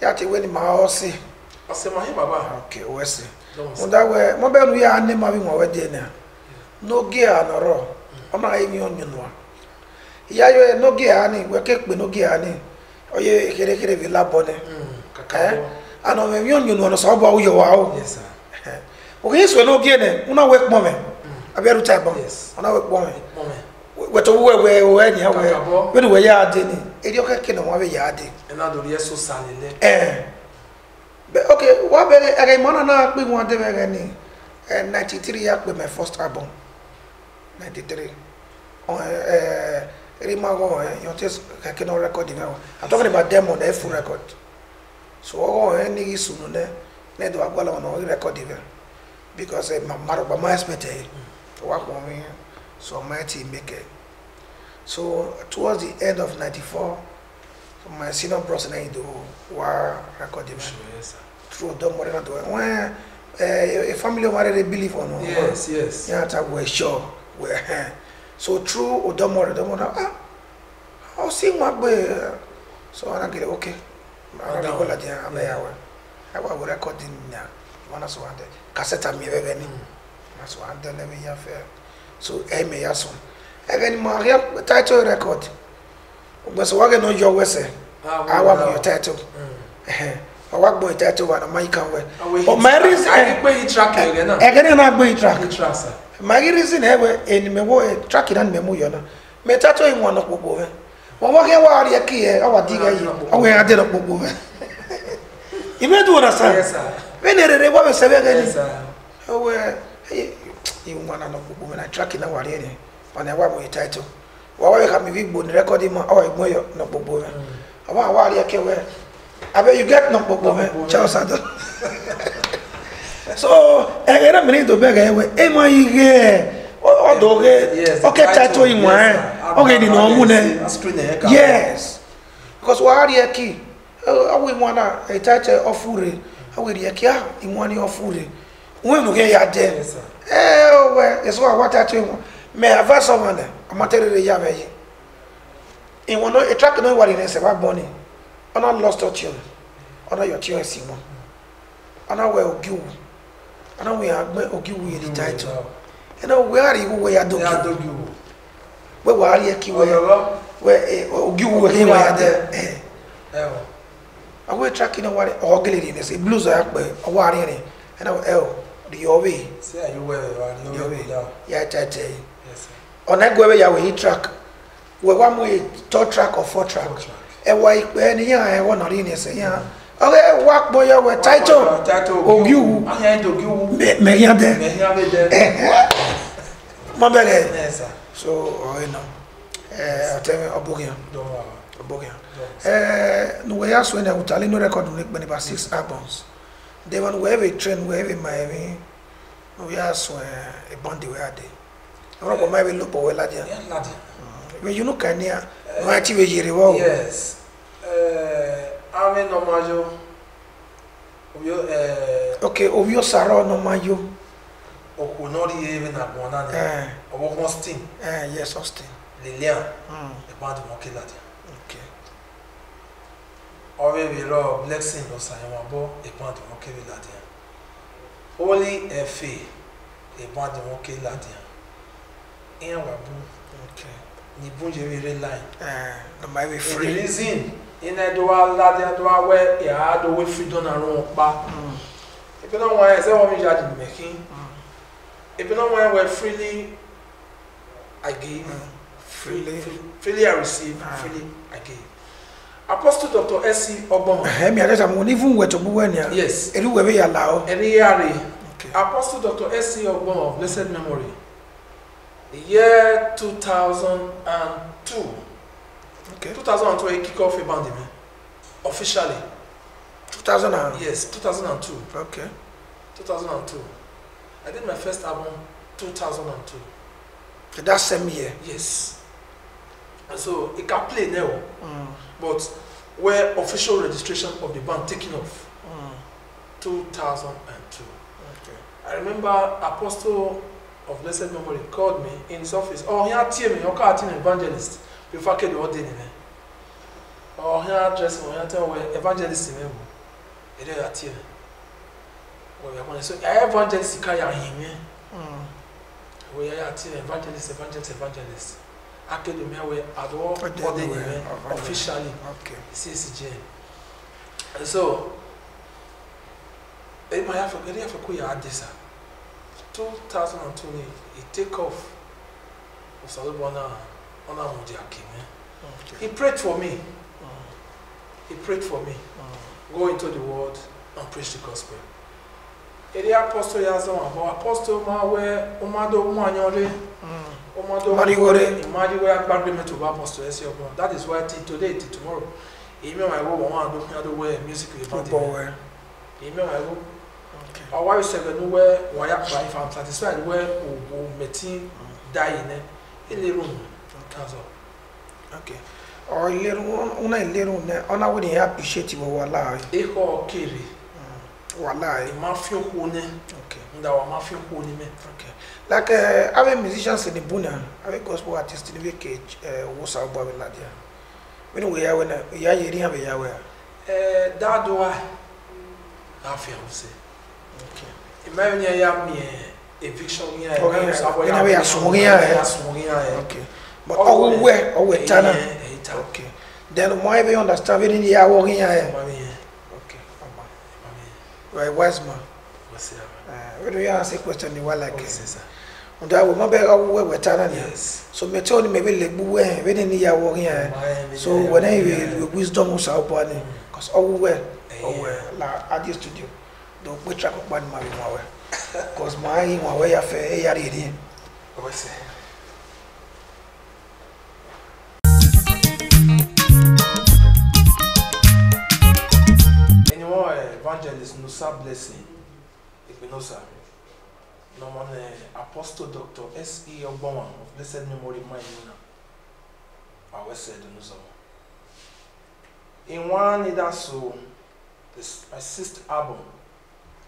ya ti we ni ma o si ọ̀sẹ̀ mọ̀ yín bàbá okay we si lọ́wọ́ nda we mo be nu ya ne ma bi mo we de na n'oge a nọrọ ọ ma emi onyo no ya yo n'oge a ni we ke pe n'oge a ni oye kere kere vi labo ne kàkà eh? bọ́ ana me mi onyo no so bo uyo wa o yes sir o ke so n'oge ne una we pon me aberu ta Yes. una we ìpọ́nmẹ̀ we to we we we ni Kakabo. we ni we ya ade ni eri o ke ke no wa be ya ade ẹ̀nà lórí ẹ̀sọ́sà lélẹ̀ eh. But okay wa be ere mo na na pe won de be ni. Eh 93 ya pe my first album. 93 on eh eri ma go eh you just ka ke no record now i'm talking about demo the full record. So o eh ni isu no ne do agwala no record even because eh ma maro ba ma expect eh wa ko mi so my team make it. So towards the end of 94 so my senior brother na do wa record sir. Through don more do when eh a family of married believe on yes yes. Yeah ta we sure. We so through odomore odomore ah o si ma gbe so ana gele okay. Ana Down. ko la dia abe ya we I wa recording na wana so ande cassette mi bebe ni na ya fe so ya so ga ni ma ya title record. Ogbe so wa ge no yo wese awa mo your title. eh wa gbo title wa na mai kan we but my reason àyè pé yìí track ẹ̀rẹ̀ náà e ga ni na gbo track yìí track? sir magi reason ewe eni mewo e track na me mu yo na me tato in one okpopo we won wa ke wa ri e ki e awa diga yi awe ade no okpopo we ime do na sa yes sir. We ne rere wa be se be ga yes ni sir awe i we track na wa ri ni. Ona wa mo title. Wa ka mi vi gbo ni recording mo awa igbo yo no okpopo we. Awa wa ri e ke we. Abe you get no we. Charles ado so egere mmiri dobe ga ewe ịma ihe ọdụ oge yes oke title. inwe oge dị na ọmụ ne yes. Because wa ari eki awo inwa na etache ofure awo ri eki ah inwa ni ofure nwe no ya de eh we eso wa inwa me ava so man amatere ya be inwa no track no wari ne se ba boni ona lost your tune. Ona your tune si mo ona we ogiwu ona we agbe ogiwu ye the title. ena we wo ya dogi ya dogi wo we wa ari eki we we ogiwu we ya de eh awo track no wari ogele ni se blues ya pe owo ari e sí àyè wẹ̀ wà ní your orí way ìyá ya tete yes sir. Ona egwe we ya we hit track. We wa mu a third track or fourth track. E wa ipe ni ya e wona ri ni se ya oge wa po ya we title. ogiwu de abẹ́dẹ́ eh [LAUGHS] mo bele yes sir. So o eno eh ateme obugian dọ́wọ́ obugian dọ́wọ́ eh no we ya so na utali no record no pe about six albums. They want we have a train we have a Miami we ya so eh, a bond we ade oro ko ma be lo po we la dia yẹn ladì we you know kan ya no ati we yiri wo yes. Ame nọmajo oyo okay ovio saro no ma yo ọkọ náà rí ewé nà gbọ́n náà ni eh ọwọ́ constin eh yes Austin lilian mm ẹ̀gbọ́n àdìmọ́ kí ladì okay rọ blessing àdìmọ́ kí ladì holy efe ẹ̀gbọ́n àdìmọ́ kí ladì ìyẹn wà bú okay ní búnjẹ rere line the reason iná ẹ̀dọ́ wa ládì ẹ̀dọ́ wa wẹ́ ìhà àdọ́wẹ́ freedom náà rún pa ebi náà wọ́n ẹ̀ sẹ́wọ́n mi jáde If you know when we're freely, I give. Mm. Freely, Freely. freely I receive. Ah. Freely I give. Apostle Dr. S.C. Obama. eh mi ade ta mo fun we to bu we ni Yes. eri we be ya la o Ẹni yára okay. Apostle Dr. S.C. Ogbon of blessed memory. The year 2002. Okay. 2002 he kick off a band man. Officially. 2000 and Yes, 2002. Okay. 2002. I did my first album 2002. So that same year. Yes. So it can play now, Mm. but where official registration of the band taking off Mm. 2002. Okay. I remember Apostle of Blessed Memory called me in his office. Oh, here team me, okay, team evangelist. Before I came the day me. Oh, here address me, here tell me evangelist me. It is a team. Oh, we are going so I evangelist ya him. Mm. We are a team evangelist, evangelist, evangelist. Adore Oh, they body were name evangelist. officially. Okay. CCJ. And so, eh, my Africa, the Africa, you had this. 2020, it take off. Osalubona, Ona Mudiaki, Okay. He prayed for me. Mm. He prayed for me. Mm. Go into the world and preach the gospel. Eri apostle ya zama but apostle ma we umado umanyore Mm. umado Mariwore. imadi we agbagbe to apostle esi ogbon that is why till today till tomorrow emi ma wo won ado ado we music we band Football wear. emi ma wo Okay. ọwa ìṣẹ̀lẹ̀ ní wẹ́ wàyà pa if i'm satisfied wẹ́ òwò mẹtí dáyé ní ilé room kanṣọ. Okay. Or ilero una ilero ne ona we dey appreciate wo wala. ihò kiri Fi hó ní Okay. má fi hó ní mẹ. Okay. Like uh, ave musicians in Buna, ave gospel artists in cage, uh, wo sa bo ave ladia. When we ya when ya yeri have ya we. ẹ dáadọ wa láàfin àwọn sẹ Okay. yẹn yà mí ẹ̀ eviction yà sùnwó yẹn ẹ̀. yà sùnwó yẹn ẹ̀. Okay. But owo we owo tana. Okay. Then mo even understand we ni ya wo ya. mi Okay. Ọmọ mi yẹn Right, wise man. wọ́n àwọn you answer question the one like ọmọ it. sì sà. Nda wo mo be owo we tana ni. So me tell ni me be le bu we we ni ya wo rin ya. ọmọ yẹn So yẹn. when I will wisdom out body Mm. cause all we Ẹ̀yìn. all we la the studio do pe track pa ni ma be wa we cause my yin wa we ya fe e ya ri ri ọmọ sì. Anyone evangelist Nusa Blessing, Igbinosa, Norman Apostle Dr. S.E. Ogbonwa of Blessed Memory Maimuna, our said. In one so, this my sixth album,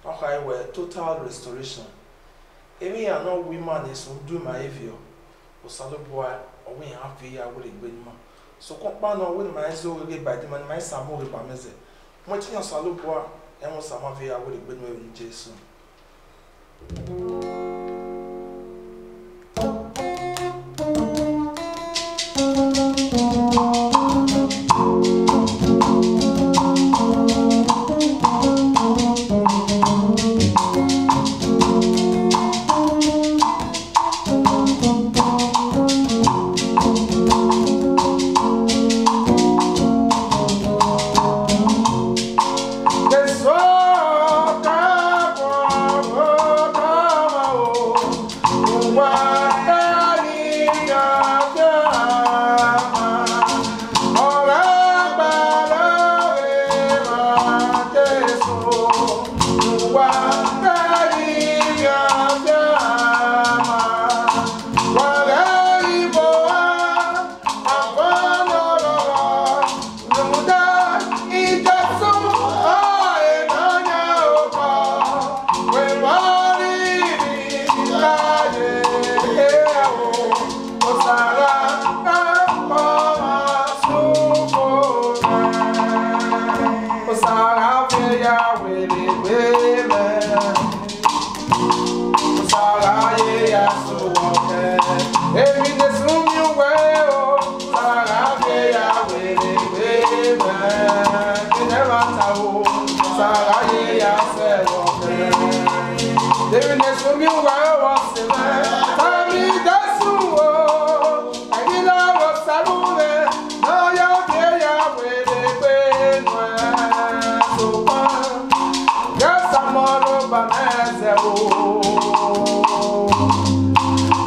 okay, were total restoration. Emi ya no women is do my avio, Osalo boy, or we have via with a good man. So, Kompa no with my zo by the man, my Samu with my message. mo ti yàn sálọ bọ a ẹwọn sàmà fi àwọn ìgbẹnu ẹrù ní jésù. Yes, I'm all over. mba n'eze o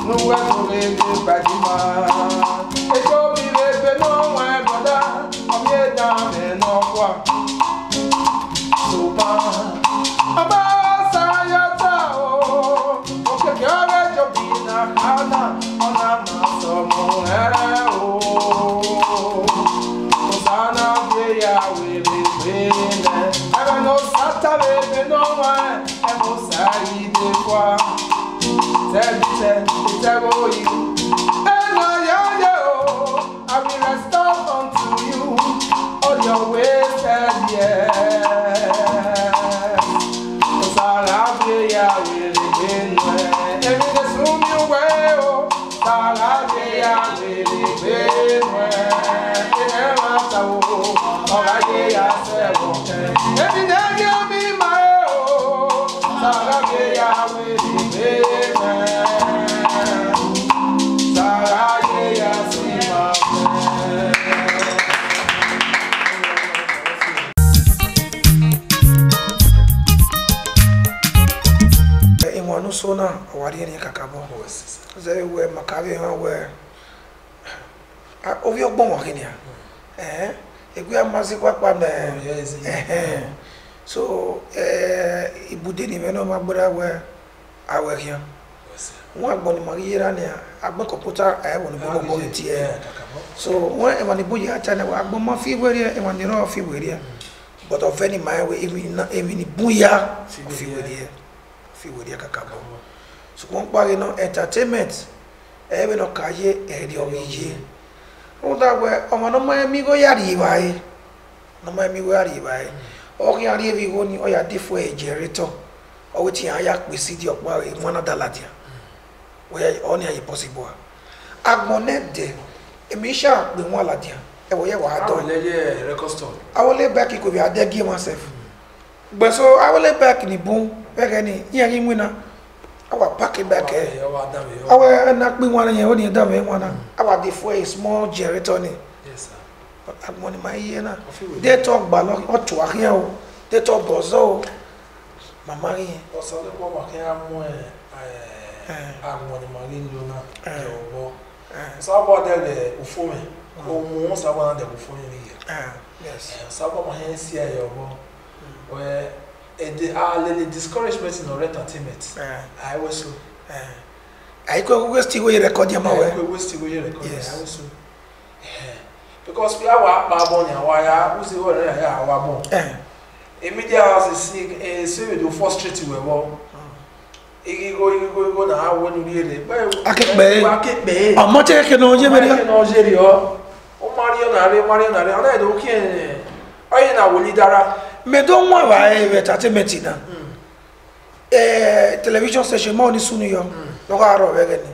n'uwe tụrụ ebe gbajima màkàbí hàn wẹ. Ovi ọgbọ́n wọ̀ kìnìà ẹgbẹ́ amasi pápá nà so ibùdó ni mẹ́nu ọmọ agbẹ́rẹ́ wẹ. Awẹ́ hìá wọn agbọ́n ni màá yíra ni agbẹ́ kọ̀mpútà ẹ̀wọ̀n ni bọ́ bọ́ ti ẹ̀. So wọn ẹ̀wọ̀n ni bóyá ata ni wọn agbọ́n ma fi wẹ̀rẹ̀ ẹ̀wọ̀n ni náà fi wẹ̀rẹ̀ bọ̀tọ̀ fẹ́ ni màá wẹ̀ èmi ni bóyá fi wẹ̀rẹ̀ fi wẹ̀rẹ̀ kàkà bọ̀ ṣùgbọ́n parí náà entertainment ẹ̀ẹ́bẹ̀ náà kà yé ẹ̀ẹ́dì ọ̀rọ̀ yìí wọ́n dàgbẹ́ ọmọ náà máa mi kó yàrá yìí báyìí náà máa mi kó yàrá yìí báyìí ọkùnrin yàrá yìí wọ́n ní ọ̀yà dé fún ẹ̀jẹ̀ rẹ̀ tọ̀ ọwọ́ tí yàrá yà pè sí di ọ̀pá rẹ̀ mọ́nà dàlàdìà wọ́n ní àyè possible à agbọ̀n náà dẹ̀ èmi ṣáà pè wọ́n àlàdìà ẹ̀wọ̀ yẹ wàá dọ̀ lẹ́yẹ record store awole back kò bí adẹ́gí wọn sẹ́f gbèsò awole back ni bùn bẹ́ẹ̀ ni yíyan yín wína awa paaki back yọ awa ẹna pín wọn yẹn ó ní ẹ̀dá mi wọn na awa dey for a small generator ni. Yes sir. Agbọn ni máa yé na. Ọfí wèé. déètọ̀ gbà lọ ọ̀tún àhíyàn o déètọ̀ bọ̀zọ́ o rí yẹn ọsàn ló pọ̀ wà kí á mú ẹ ni màá rí ń lo náà ẹ ò bọ́ sábà dẹ̀ lẹ̀ òfó mi òun sábà náà dẹ̀ òfó mi yẹ yes. Sábà máa yẹn sí ẹ yọ bọ́ wẹ́ èdè alẹ́lẹ́ discouragement in our entertainment. Àìwẹ́ so. Àyíkọ́ gbogbo still wọ́n yẹ rẹ́kọ́dì ẹ̀ máa wẹ̀. àìwẹ́ sí wọ́n yẹ rẹ̀ kọ́ Yes. àìwẹ́ so. Because bí àwọn apá bọ̀ ni àwọn ya ó sì wọ́n rẹ̀ yà àwọn abọ̀ èmi dí àwọn sì sí ẹ̀ sẹ́wèdò frustrate wẹ̀ wọ́. Igigo igigo igigo na awo ni ri ele bẹ́ẹ̀ Akẹ́pẹ́. akẹ́pẹ́ ọmọ tẹ́ kẹ́ náà yé mi rí? Ọmọ na ọjẹ ri ọ? Ó mari ọ nàrí mari ọ nàrí ọ náà ìdòwò kí ẹ ọyẹ na wòlí dára mẹdọ wọn wà ẹ entertainment na. Ẹ television station mọ ní sunu yọ lọkọ àárọ̀ bẹgẹ ni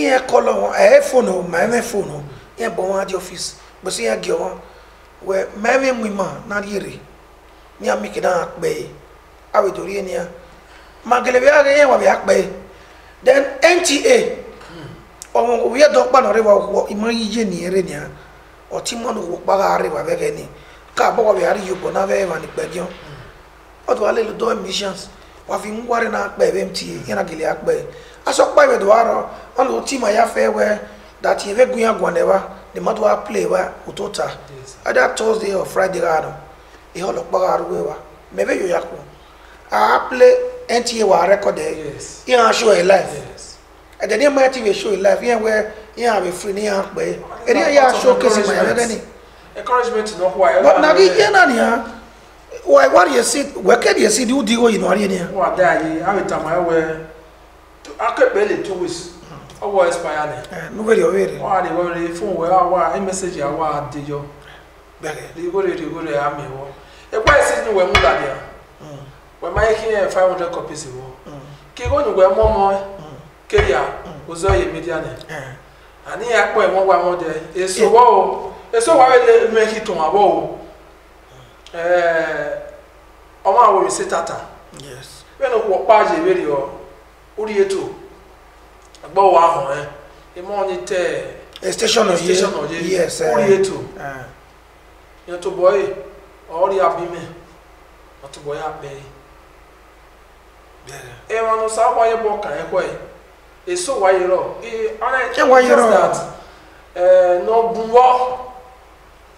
ìyẹn kọlọ wọn ẹ fóònù mẹmẹ fóònù ìyẹn bọ wọn adé ọfíìsì gbèsè yẹn gẹ wọn wẹ mẹmẹ mímọ náà yẹrẹ ní àmì kìnnà àpẹ àwìdórí ẹni yẹn magẹlẹbẹ àgẹ yẹn wà bẹ àpẹ then nta ọmọ òwúyẹ dọgba náà rẹ wà wọ ìmọ yíyé nìyẹn rẹ nìyẹn ọtí mọ ní wọ kpaga rẹ wà bẹgẹ ni ká bọ wà bẹ àrí yòókù náà bẹ wà ní pẹjọ ọtọ alẹ lọ dọ emissions wà fi ń wárí náà pẹ bẹ mta yẹn náà gẹlẹ àpẹ. Asọpá ìbẹdọ wà rọ wọn lọ tí ma yà fẹ wẹ. Dàtí yẹn fẹ gun yà gbọn dẹ wa ní ma tó wà play wa kò tó ta. Either thursday or friday rà nù ìhọ lọ kpaga rẹ wẹ wa mẹ bẹ yọ yà kù à play nta wà record yes. Yẹn à show ẹ live. Yes. Ẹ̀dẹ̀ ní ẹ̀ma tv show ẹ live. Free yẹn yà show kéésì mà yà bẹ dẹ́ni encouragement náà wà ẹ but na gi yẹn náà nìyà wà wà yẹ si wẹ̀kẹ́ yẹ si di ó di ó yìí nù àríyìn nìyà wà dá yìí àwọn ìtàn ẹ wẹ akẹ́pẹ́ lè two weeks. Ọwọ́ expire ni ẹ̀ nubẹ̀rẹ̀ ọ̀wẹ̀rẹ̀ wọ́n á lè wọ́n rẹ fún wẹ́ àwa ẹ mẹ́sẹ̀gì àwa àdéjọ́ bẹ̀rẹ̀ rigore rigore àmì wọ́ ẹgbẹ́ ẹ̀sìn ni wẹ̀ mú dàdí à wẹ̀ máa yẹ kí ẹ five hundred copies wọ́ kí kó nyùgbẹ́ mọ́ mọ́ kéyà òzò yẹ mídíà ni àní akpọ̀ ẹ̀ wọ́n wá wọn dẹ èso wọ́ o èso wà lè mẹ́kì tó wà wọ́ o ẹ̀ẹ́ ọmọ àwọn òrìṣẹ́ tata. Yes. Bẹ́ẹ̀ ni wọ́n pàjẹ́ ìbéèrè ọ orí ètò. Gbọ́ wà hàn ẹ́ ìmọ̀ ní tẹ́ ẹ̀. Station ẹ̀ of ye station ọ̀yẹ́ yes ẹ̀ orí ètò. ẹ̀ yẹn tó bọ́ yìí ọ̀rí abímẹ̀ wọ́n tó bọ́ yà pẹ́ yìí e ma no sa wa ye bo kan e ko e e so wa ye ro e ana E wa ye ro. that eh no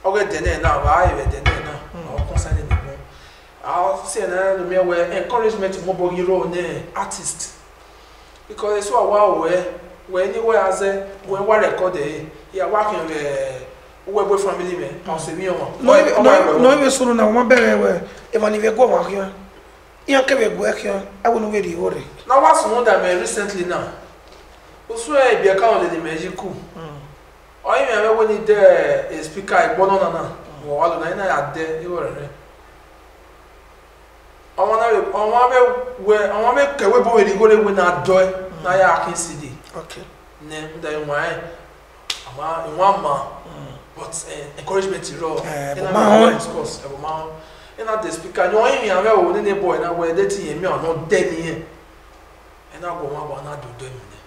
o ge dene na ye be dene na o concern ni mo a se na no me we encouragement mo bo yiro ne artist. Because e so wa we we ni we aze we wa record e ya wa kan we we boy family me o se mi no ibe no ibe sunu na wọn bẹ̀rẹ̀ wẹ evani bẹ gbọ wọn akiyan iyan kẹbẹ gbọ akiyan awo nu bẹ di iwo rẹ. na wa sunu da me recently na o so e bi ka on le me ji ku ọyìn mi àbẹ̀wò ni dẹ́ ẹ̀ spika ìgbọ́nà nana iná yà dẹ́ ìwọ̀ rẹ̀ rẹ̀ ọmọ náà ọmọ abẹ wẹ ọmọ abẹ kẹwé bó wẹ̀lì ìgbọ́lẹ̀ wẹ̀ náà dọ́ ẹ̀ náà yà akin sí di. Ní ndà ìwọ̀n ẹ̀ àmà ìwọ̀n àmà but eh, encouragement rọ Eh, ẹ̀ bọ̀ náà máa discuss ẹ̀ bọ̀ máa hàn ẹ̀ náà dẹ́ spika ní ọyìn mi àbẹ̀wò ní ní bọ̀ ẹ̀ náà wọ̀ ẹ̀ dẹ́ ti yẹn mi ọ̀nà dẹ́ nìyẹn ẹ̀ náà bọ̀ wọn àbọ̀ náà dọ̀dọ̀ ẹ̀ mi nẹ̀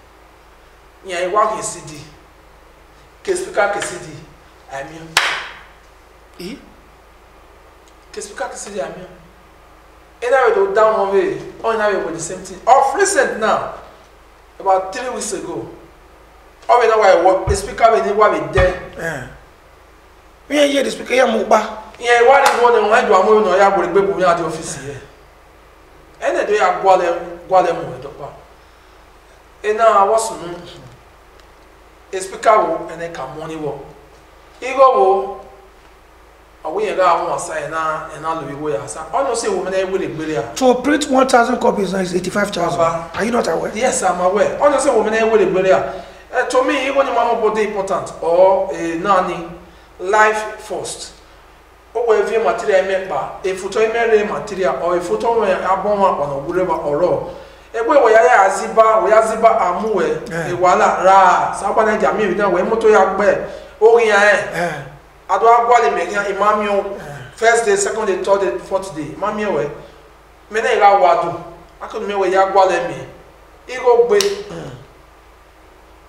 ìyẹn ìwà kì í sí di ke spika kesi di amia i ke spika kesi di amia ina we do down one way or ina we go the same thing. Of recent now about three weeks ago or we know why what the speaker we ni wa we there ẹ iyan yie di spika iyan mu gba ìyẹn ìwádìí wọn ni wọn ẹdùn àwọn ènìyàn ya gbọdọ gbé bùnmi àti ọfíìsì yẹ ẹnna ẹdọ ya gbọlẹ gbọlẹ mu ẹdọpa iná awọsùnù espika wo ẹnẹ ka mọ ni wọ igọ wo ọwọ yẹn ká àwọn ọsà ẹ náà ẹ náà lórí wo yà sá ọ̀nà ọsẹ wo mi náà ewé lè gbélé à to print one thousand copies now is eighty-five thousand Baba. are you not aware. yes i'm aware ọ̀nà ọsẹ wo mi náà ewé lè gbélé à ẹ to me igọ ni mo máa bọ dé important or ẹ náà ni life first o wɔ evie material mɛkpa efuto mɛre material ɔ efuto wɔ abɔn wa ɔnà wúre wa ɔrɔ egbe wɔ ya yɛ aziba wɔ ya aziba amu wɛ Eh. ewala raa sábà náà jà mí ìrìn náà wɔ emoto ya gbɛ orin ya yɛ ẹ ado agbali mɛgàn imamiyo first day second day third day fourth day imamiyo wɛ mɛnɛ yìí ka wà do. Akɔni mi wɔ ya agbali mi igo gbe.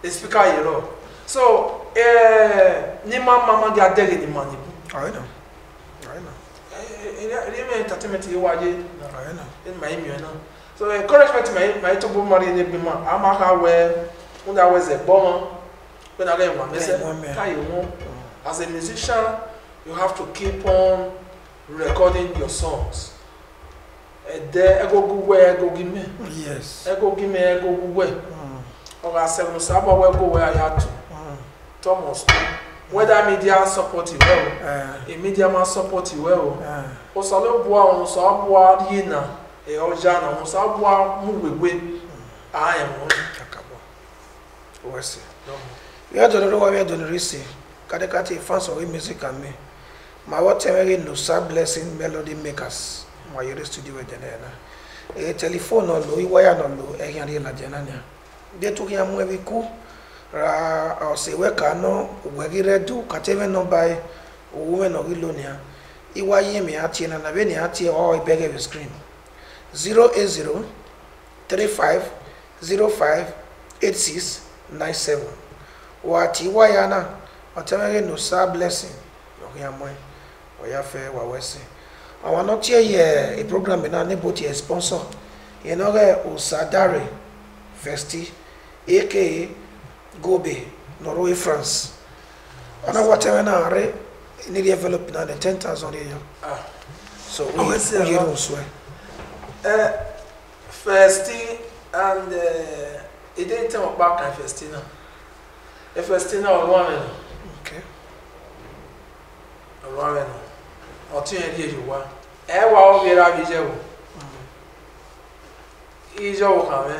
Esipika yìí lɔ so ɛɛ ní ma mama di adẹ́rẹ́ ní ma níbu ọ̀rẹ́ náà ọ̀rẹ́ náà ɛɛ ɛɛ entertainment yìí wáyé na ọ̀rẹ́ náà ɛni maa yi mìíràn náà so encouragement yi yi tó bó mari ní ebi ma ama ka wɛ ŋun da wɛ zɛ gbɔ ma pé na lɛ wọn mẹ́. ká yìí ŋun as a musician you have to keep on recording your songs. Ɛdɛ ɛgogu wɛ ɛgogi mɛ yes. Ɛgogi mɛ ɛgogu wɛ ɔga sɛgun sábà wɛ go wɛ ayatu mm, thomas whether media support you well. A media man support you well. ẹ osalo boa wọn sọ aboa yie na ẹ ọjà na wọn sọ aboa mu wegbe ayẹ wọn. kakabọ wẹsẹ. wíwá dọ̀nà ló wá wíwá dọ̀nà rí sí kádékàtì fans of music and me màá wọ́n tẹ̀wé nusa blessing melody makers. Wọ́n ayẹ̀rẹ̀ studio ẹ̀jẹ̀ náà náà èyí tẹlifóònù ọ̀lọ́ wáyà náà lò ẹ̀yìn àríyìn làjẹ̀ náà ni bí tó kí n mú ẹbí kú ra ọ̀sẹ̀ ìwé kàánú òwẹ́rí rẹ́díò kàtẹ́wé nọ́mbà ẹ̀ owó mẹ́nà rí lónìí ìwá yé mi àti ẹ̀ nànà bẹ́ẹ̀ ni àti ẹ̀ ọ̀ ìbẹ́gẹ̀ bí screen zero eight zero three five zero five eight six nine seven. Wati waya na ọtẹmẹrin nusa blessing. Ọkùnrin ẹ ọyà fẹ wà wẹsẹ àwọn náà tí ẹ yẹ ẹ program náà níbo tí ẹ sponsor. Yẹn náà rẹ osadare vesti aka gobe norway france. Ọ̀nà wọ́tẹ́mẹ́ náà rẹ nídìí envelope náà ní ten thousand yẹn so yẹ ẹsẹ̀ ó yẹ náà. ló ń sọ ẹ. Ẹ fẹsítì and èdè tí wọn pa kan fẹsítì náà ẹ fẹsítì náà ọlọ́wọ́ rẹ nù Okay. ọlọ́wọ́ rẹ nù ọtún yẹn di èyí wá ẹ wà ó bí ẹ rábi jẹ wò ìjọ wò kàn mẹ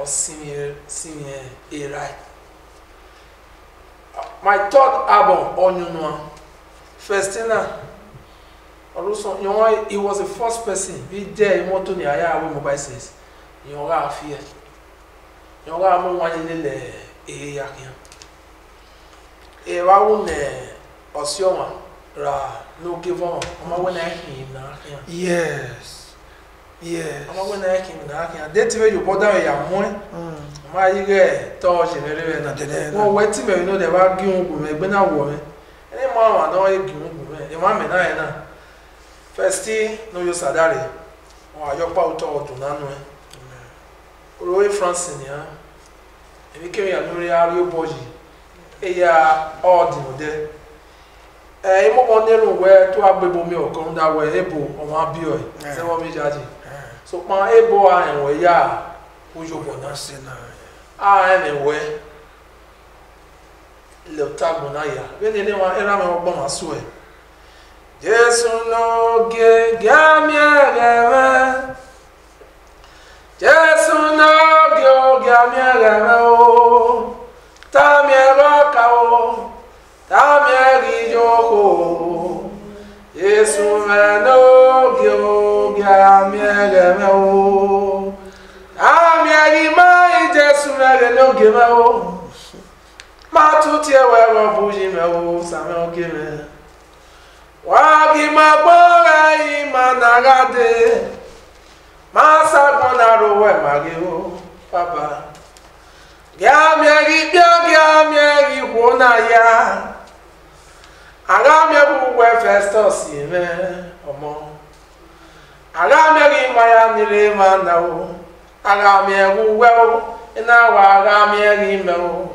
ọ sinmi sinmi ẹ era. Ẹ my third album ọnyunua festina ọlọsọ yọwọn he was the first person bí jẹ mọtò ní ayé àwọn mobile sales yọwọn wà fìyẹ yọwọn wà mú wọn nílẹ èyí yàkìyàn èyí wà wù nẹ ọsíọmọ ra n'oge vọn ọmọ wọn náà kìí nà ákìyàn yes yes. ọmọ wọn náà kìí nà ákìyàn déètì bẹ yóò bọ́dá rẹ̀ yà mú ẹ. Mm. ọmọ ayé rẹ̀ tọ́ ọ ṣe rẹ̀ rẹ̀ nà. Dẹ̀dẹ̀ náà. wọn wẹ tí mẹrin náà dẹ bá gé wọn gùn mẹ ẹgbẹ náà wọ mẹ. Ẹni mọ àwọn àdáwọn yẹ gé wọn gùn mẹ. Ẹ má mẹ náà yẹn náà fẹsítì ní oyè sàdárẹ wọn àyọpá òtọ ọdún nánu ẹ roe francis ni ha èmi kéwì ànúrí arí ó bọ̀ yìí eya ọ̀dìmù dẹ ẹ ìmọ̀mọ́ nínú wẹ́ tó agbébomi ọ̀kan dá wẹ́ ebo ọmọ abíọ̀ ẹ̀ sẹ́wọ́n méjì ajé so pan ebo a ẹ̀wọ̀ ya ojú bọ̀ náà sí náà a ẹ̀mẹ̀ wẹ́ lẹ́ọ̀tà gbọ̀n náà yá bẹ́ẹ̀ ni wọn ẹ̀rọ àwọn ọgbọ́n máa sọ ẹ̀ jésù n'oge ẹ̀rẹ̀rẹ̀ jésù n'oge gàmí ẹ̀rẹ̀rẹ̀ o tàmí ẹ̀rọ kà o. Tàmí ẹ̀rí yòókù jésù rẹ̀ n'oge gàmí ẹ̀rẹ̀rẹ̀ o. Máa ń jésù rẹ̀ n'oge mẹ́ o. Máa tún tiẹ̀ wẹ̀rọ̀ bùjì mẹ́ o. Sàmẹ́ oge mẹ́ wagi magbora ima nagade masagbọnaro wẹ magiro papa. Gamiari bia gamiari kwuo na ya. Agamiari wẹ festus yime ọmọ agamiari maya nire ma na o. Agamiari wẹ o ina wa agamiari mẹ o.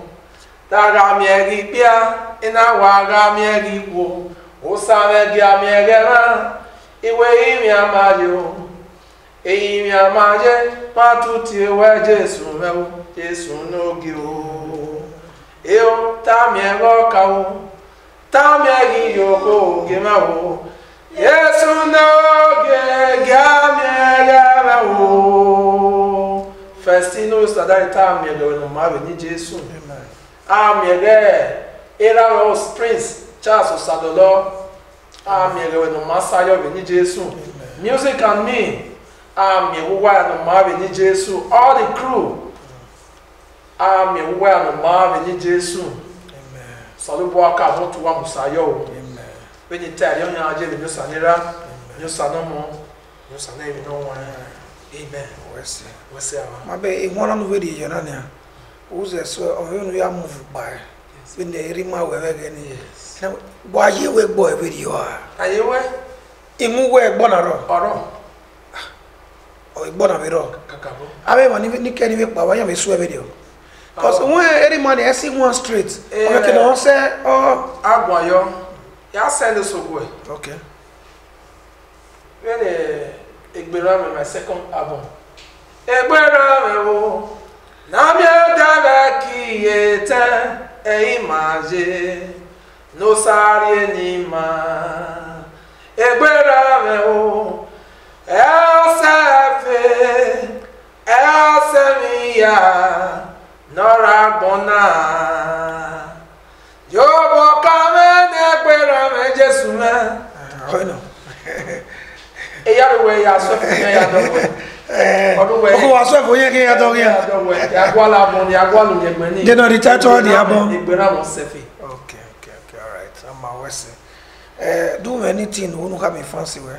Dagamiari bia ina wa agamiari kwuo osame gị amịegema iwe imi amaghị o eyi mi amaghị matuti ewe jesu mewo jesu n'oge o eo tamiego ọka o tamiegi yoko oge mewo jesu n'oge gị amịegema o festino sadari tamiego n'ụmụ ni jesu. Amịege ịrawo prince charles osadolo amịerewe no masayo be ni jesu music and me amịewuwa ya no maa be ni jesu all the crew amịewuwa ya no maa be ni jesu salubu aka ahotuwa musayo o. Bẹni tẹ àdéhùn yẹn ajé lè nyọsa nira nyọsa nomo nyọsa náà èmi náà wọn. Amen. Wẹ́sì wọ́n sẹ́ àwọn. ma bɛ ihɔn anu bɛ di yɛ nani a wuzɛ so ɔyɛ nu ya move by bi na eri ma wɛ bɛ gɛ ni. Yes. Bɔ ayi wɛ gbɔ ɛbɛ di yɔ a àyẹ̀wẹ́ imu wɛ gbɔ na rɔ ọ̀rọ̀ ɔ gbɔ na bi rɔ kàkà bọ́. abe ma ni ni kɛ ni bi kpa wa yà bɛ su ɛbɛ di o cause wọn eri ma ni ɛsi wọn straight Eh. ɔbɛ kele wọn sɛ ɔ agwayọ ya send sogwe ok when egbera me my second album egbera me wo na mi dara ki yete eyi ma je no sáré ni ma egbera me wo ẹsẹ fe ẹsẹ mi ya nọra gbọnà yóò bọ ká mẹ ní egbera me no eya do wɛ ya sɔ fún yẹn ya dɔ wɛ Ọdún wẹ̀. ɔkò wa sɔ ɛfɛ oyè kí yà dɔn ya dɔ wɛ yagbɔ la bɔn ni yagbɔ lu yɛ gbɛni Dènà di tẹ́tọ́ di abọ́. ìgbéra mɔ sɛfɛ ama wɛsɛ ɛɛ do anything wo nu ka mi fancy wɛ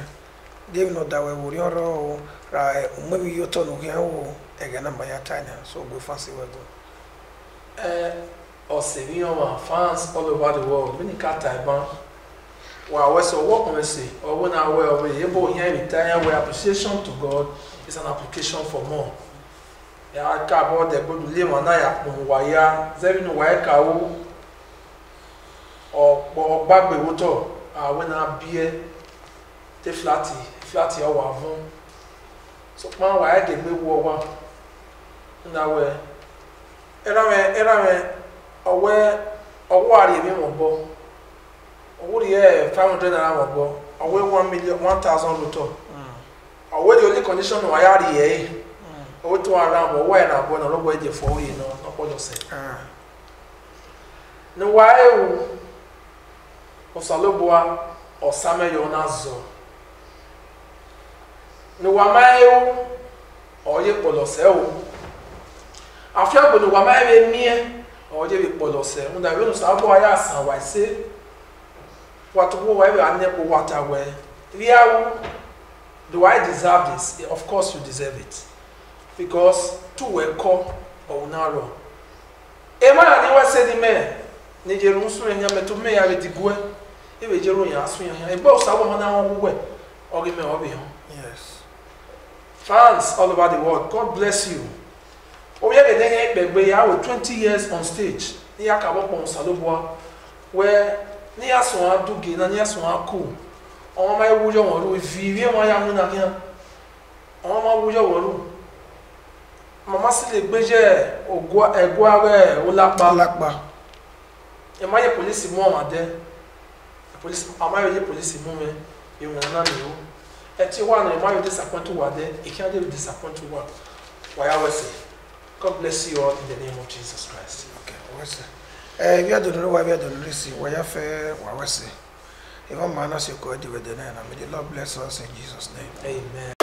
debi no da wɛ wòri ɔrɔ o ra ɛ ɔmɔ mi yɔ tɔ nu kí ɛwɔ ɛgɛ na ma ya ta nya so gbé fancy wɛ go ɛ ɔsè bi yɛn ma fans all over the world bí ni ká ta ìbọn wà wɛsɛ ɔwɔ kùn ɛsè ɔwɔ náà wɛ ɔwɔ yẹ bó yẹn mi ta yẹn wɛ appreciation to God. Is an application for more. Dɛ gbódù lé wọn náà yà kùn wà ya zɛbi ni wà yẹ ká wó ọ̀pọ̀ ọgbàgbé wótọ̀ àwọn náà bíẹ́ tẹ flati flati ọwọ avọn sọpọn wà á gẹgbẹ wọ wa nna wẹ ẹrame ẹrame ọwẹ ọwọ àrí èmi mọ bọ ọwọ rí ẹ five hundred naira mọ bọ ọwọ one million one thousand lótọ ọwọ di only condition wà á rí ẹ. Yìí ọwọ tó ara mọ ọwọ ẹ nà bọ ẹ nà lọgbọ ẹ jẹ fọ yìí nà ọpọlọ sẹ. Ni wà á ewu ọsàlóbùa ọsàmẹyọ náà zọ ni wà má ewu ọyẹ kpọlọsẹ o. Afiagbo ni wà má ebe mie ọyẹ bi kpọlọsẹ ń dàbí ọ̀nà sábà ayé àsàn wà ẹsẹ wàtúbọ̀ wà ẹbí anẹ́kọ̀ wàtà wẹ̀ ríáwó do I deserve this? Of course you deserve it. Because tu wẹ̀ kọ́ ọ̀hún náà rọ̀ ema yà ni wà sẹ́ni mẹ́ẹ̀ ne jeru nso yɛ me ebe jeru yɛ aso yɛ hɛn ebe ɔsa wɔn na wɛ ɔge mɛ ɔbe ho yes. Fans all over the world god bless you. O yẹ kẹ nẹyẹ gbẹgbẹ yà wò twenty years on stage. Ní yà kà bọ pọ̀ nsàlóbua wẹ ní yà sùn adúgè náà ní yà sùn akó ọmọ máa wújọ wọn lò vivi wọn yà múna kíá ọmọ máa wújọ wọn lò màmá sì lè gbẹjẹ ẹgbọ awẹ ọlápá lápá ẹ má yẹ polisi mú ọmọ adẹ polisi yẹ polisi mú mi. Ìwọ̀n náà mi o ẹ ti wà ní ẹ má yẹ disappoint wà dẹ ìkí adé disappoint wà wàyà wẹsẹ. God bless you all in the name of Jesus Christ. ok wẹsẹ. Ẹ bí adoniro wa bí adoniro si wà wẹsẹ. Ìwọ́n mọ̀ ọ́nà sí kọ́ ẹ́ di wẹ́dẹ̀ náà. Na may the Lord bless us in Jesus name. Amen.